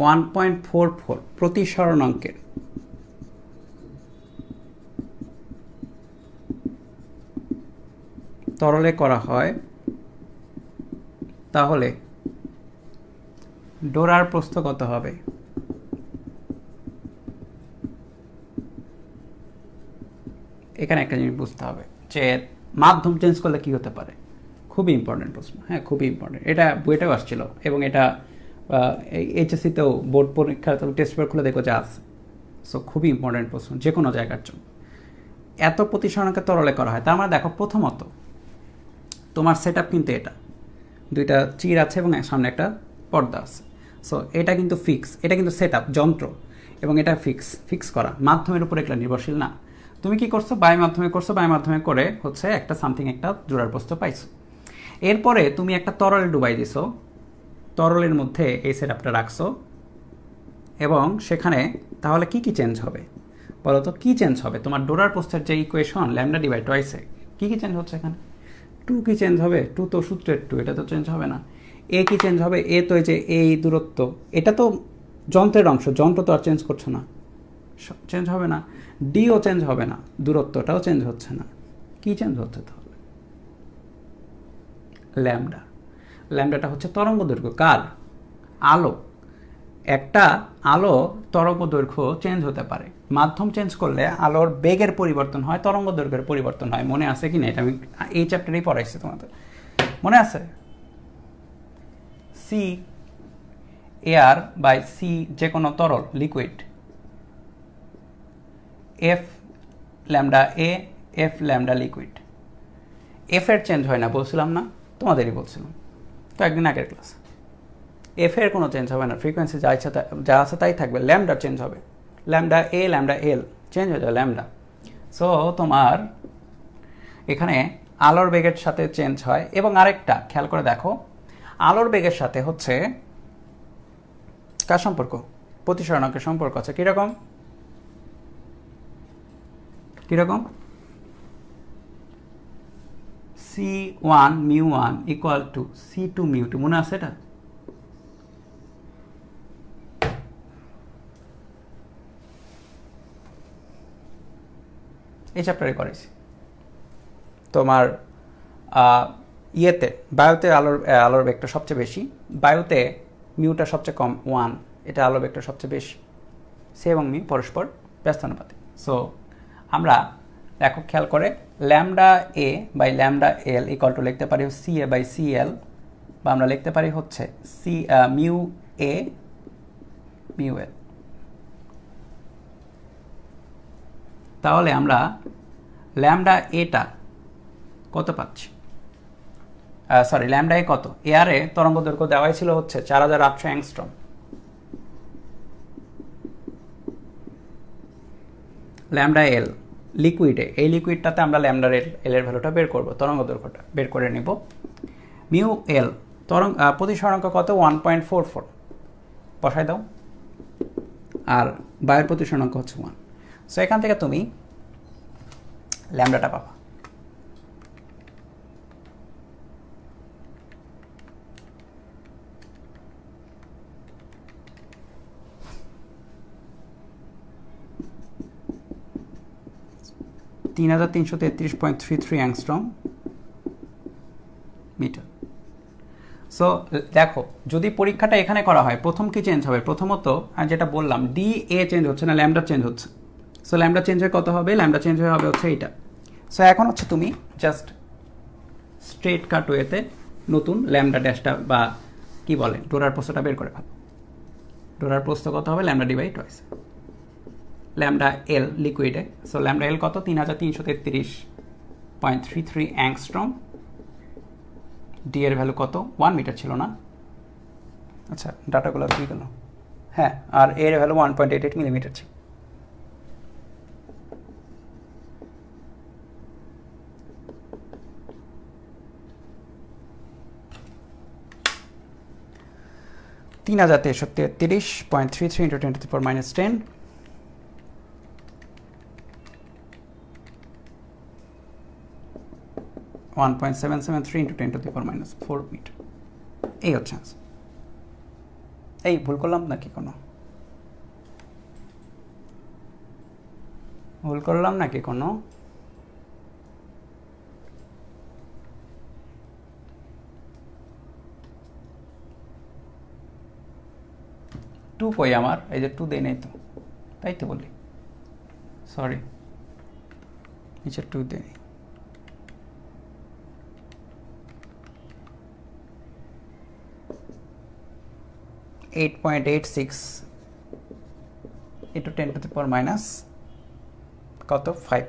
ওয়ান পয়েন্ট ফোর ফোর প্রতি স্মরণাঙ্কের তরলে করা হয়, তাহলে ডোরার প্রস্থ কত হবে? এখানে একটা জিনিস বুঝতে হবে যে মাধ্যম চেঞ্জ করলে কি হতে পারে? খুবই ইম্পর্টেন্ট প্রশ্ন। হ্যাঁ খুবই ইম্পর্টেন্ট এটা বইটাও আসছিল এবং এটা এইচএসসিতেও বোর্ড পরীক্ষা টেস্ট পেপার খুলে দেখো যে আছে সো খুবই ইম্পর্টেন্ট প্রশ্ন যে কোনো জায়গার জন্য। এত প্রতিসরণকে তরলে করা হয়। তার মানে দেখো, প্রথমত তোমার সেট কিন্তু এটা। দুইটা চির আছে এবং সামনে একটা পর্দা আছে। সো এটা কিন্তু ফিক্স এটা কিন্তু সেট যন্ত্র, এবং এটা ফিক্স ফিক্স করা। মাধ্যমের উপর এগুলো নির্ভরশীল না। তুমি কি করছ? বায়ু মাধ্যমে করছ বায়ু মাধ্যমে করে হচ্ছে একটা সামথিং একটা জোড়ার বস্তু পাইছো। এরপরে তুমি একটা তরলে ডুবাই দিছো। তরলের মধ্যে এই সেট আপটা রাখছো। এবং সেখানে তাহলে কি কি চেঞ্জ হবে? বলো তো, কী চেঞ্জ হবে? তোমার ডোরার পোস্টের যে ইকুয়েশন ল্যামডা ডিভাই টয়েসে কী কী চেঞ্জ হচ্ছে এখানে? টু কি চেঞ্জ হবে? টু তো সূত্রের টু এটা তো চেঞ্জ হবে না। এ কি চেঞ্জ হবে? এ তো এই যে এই দূরত্ব। এটা তো যন্ত্রের অংশ, যন্ত্র তো আর চেঞ্জ করছে না। চেঞ্জ হবে না। ডিও চেঞ্জ হবে না। দূরত্বটাও চেঞ্জ হচ্ছে না। কি চেঞ্জ হচ্ছে তাহলে? ল্যামডা। ল্যামডাটা হচ্ছে তরঙ্গ দৈর্ঘ্য। কার? আলো। একটা আলো তরঙ্গ দৈর্ঘ্য চেঞ্জ হতে পারে। মাধ্যম চেঞ্জ করলে আলোর বেগের পরিবর্তন হয়, তরঙ্গ দৈর্ঘ্যের পরিবর্তন হয়। মনে আছে কি না? এটা আমি এই চ্যাপ্টারেই পড়াইছি তোমাদের। মনে আছে? সি এয়ার বাই সি যে কোনো তরল liquid F lambda A F lambda liquid F এর চেঞ্জ হয় না, বলছিলাম না? তোমাদেরই বলছিলাম। তো একদিন আগের ক্লাস এফ এর কোনো চেঞ্জ হবে না ফ্রিকোয়েন্সি যা ইচ্ছা যা আছে তাই থাকবে ল্যামডা চেঞ্জ হবে। Lambda A lambda L change হয়ে যাবে ল্যামডা সো তোমার এখানে আলোর বেগের সাথে চেঞ্জ হয়, এবং আরেকটা, খেয়াল করে দেখো আলোর বেগের সাথে হচ্ছে কার সম্পর্ক? প্রতিসরণকের সম্পর্ক আছে। কীরকম? কীরকম? C one mu one equal to C two mu two মনে আছে এটা? এই চ্যাপ্টারে করেছি তোমার ইয়েতে, বায়ুতে আলোর আলোর বেগটা সবচেয়ে বেশি, বায়ুতে মিউটা সবচেয়ে কম ওয়ান এটা আলোর বেগটা সবচেয়ে বেশি সে এবং মিউ পরস্পর ব্যস্তানুপাতি সো আমরা দেখো খেয়াল করে lambda A by lambda L equal to লিখতে পারি C A by C L বা আমরা লিখতে পারি হচ্ছে C mu A mu L তাহলে আমরা ল্যামডা এটা কত পাচ্ছি? সরি ল্যামডা এ কত এয়ারে তরঙ্গ দৈর্ঘ্য দেওয়াই ছিল হচ্ছে চার হাজার আটশো অ্যাংস্ট্রম ল্যামডা এল লিকুইডে এই লিকুইডটাতে আমরা ল্যামডার এল এলের ভ্যালুটা বের করব, তরঙ্গ দৈর্ঘ্যটা বের করে নিব। মিউ এল, তরঙ্গ প্রতিসরাঙ্ক কত? ওয়ান পয়েন্ট ফোর ফোর বসাই দাও। আর বায়ুর প্রতিসরাঙ্ক হচ্ছে ওয়ান সো এখান থেকে তুমি ল্যামডাটা পাবা। তিন হাজার তিনশো তেত্রিশ point three three angstrom metre. So দেখো, যদি পরীক্ষাটা এখানে করা হয়, প্রথম কি চেঞ্জ হবে? প্রথমত, আমি যেটা বললাম ডি এ চেঞ্জ হচ্ছে না ল্যামডা চেঞ্জ হচ্ছে। সো ল্যামডা চেঞ্জ হয়ে কত হবে? ল্যামডা চেঞ্জ হয়ে হবে হচ্ছে এইটা। সো এখন হচ্ছে তুমি জাস্ট স্ট্রেট কাট ওয়েতে নতুন ল্যামডা ড্যাশটা বা কি বলে, ডোরার পোস্তটা বের করে ফেলো। ডোরার পোস্ত কত হবে? Lambda divide twice lambda L লিকুইডে। So lambda L কত? তিন হাজার তিনশো তেত্রিশ point three three angstrom. D এর ভ্যালু কত? ওয়ান মিটার ছিল না। আচ্ছা ডাটাগুলো দিয়ে গেল হ্যাঁ আর এর value one point eight eight millimetre ছিল। তিন হাজার তেরোশো তেত্রিশ point three three into twenty four minus ten. One point seven seven three into ten to the four minus এই হচ্ছে আনসার এই ভুল করলাম নাকি কোনো? ভুল করলাম নাকি কোনো? টু কই আমার? এই যে টু দেয় নাই তো। তাই তো বলি। সরি নিচে টু দেয় 8.86 into ten to the power minus কত? ফাইভ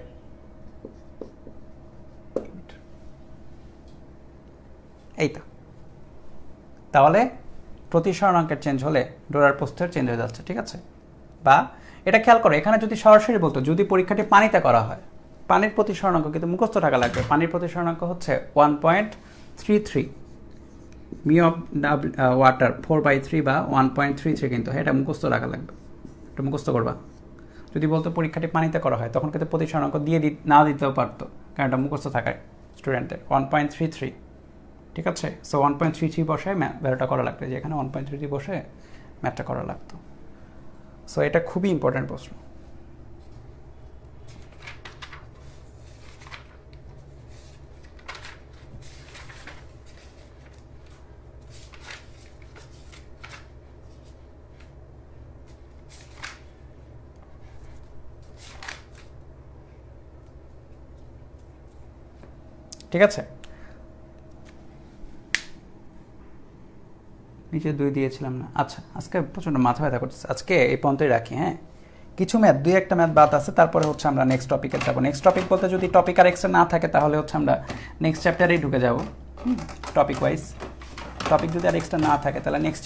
এই তো তাহলে প্রতি স্বর্ণাঙ্কের চেঞ্জ হলে ডোরার পোস্টের চেঞ্জ হয়ে যাচ্ছে, ঠিক আছে? বা এটা খেয়াল করো, এখানে যদি সরাসরি বলতো, যদি পরীক্ষাটি পানিতে করা হয়, পানির প্রতি স্বর্ণাঙ্ক কিন্তু মুখস্থ টাকা লাগবে। পানির প্রতি স্বর্ণাঙ্ক হচ্ছে one point three three me of double water four by three বা ওয়ান পয়েন্ট থ্রি থ্রি কিন্তু হ্যাঁ এটা মুখস্থ রাখা লাগবে। এটা মুখস্থ করবা। যদি বলতো পরীক্ষাটি পানিতে করা হয়, তখন কিন্তু প্রতি স্বর্ণাঙ্ক দিয়ে দি, না দিতেও পারতো, কারণ এটা মুখস্থ থাকায় স্টুডেন্টদের ওয়ান পয়েন্ট থ্রি থ্রি ঠিক আছে? So one point three three বসে ভ্যালুটা করা লাগবে যে এখানে ওয়ান পয়েন্ট থ্রি থ্রি বসে ম্যাথটা করা লাগতো। সো এটা খুবই ইম্পর্ট্যান্ট প্রশ্ন। ঠিক আছে? নিচে দুই দিয়েছিলাম না। আচ্ছা আজকে প্রচণ্ড মাথা ব্যথা করছে আজকে এই পর্যন্তই রাখি হ্যাঁ? কিছু ম্যাথ দুই একটা ম্যাথ বাদ আছে, তারপরে হচ্ছে আমরা নেক্সট টপিকে যাব। নেক্সট টপিক বলতে যদি টপিক আর এক্সট্রা না থাকে, তাহলে হচ্ছে আমরা নেক্সট চ্যাপ্টারেই ঢুকে যাব। টপিক ওয়াইজ টপিক যদি আর এক্সট্রা না থাকে, তাহলে নেক্সট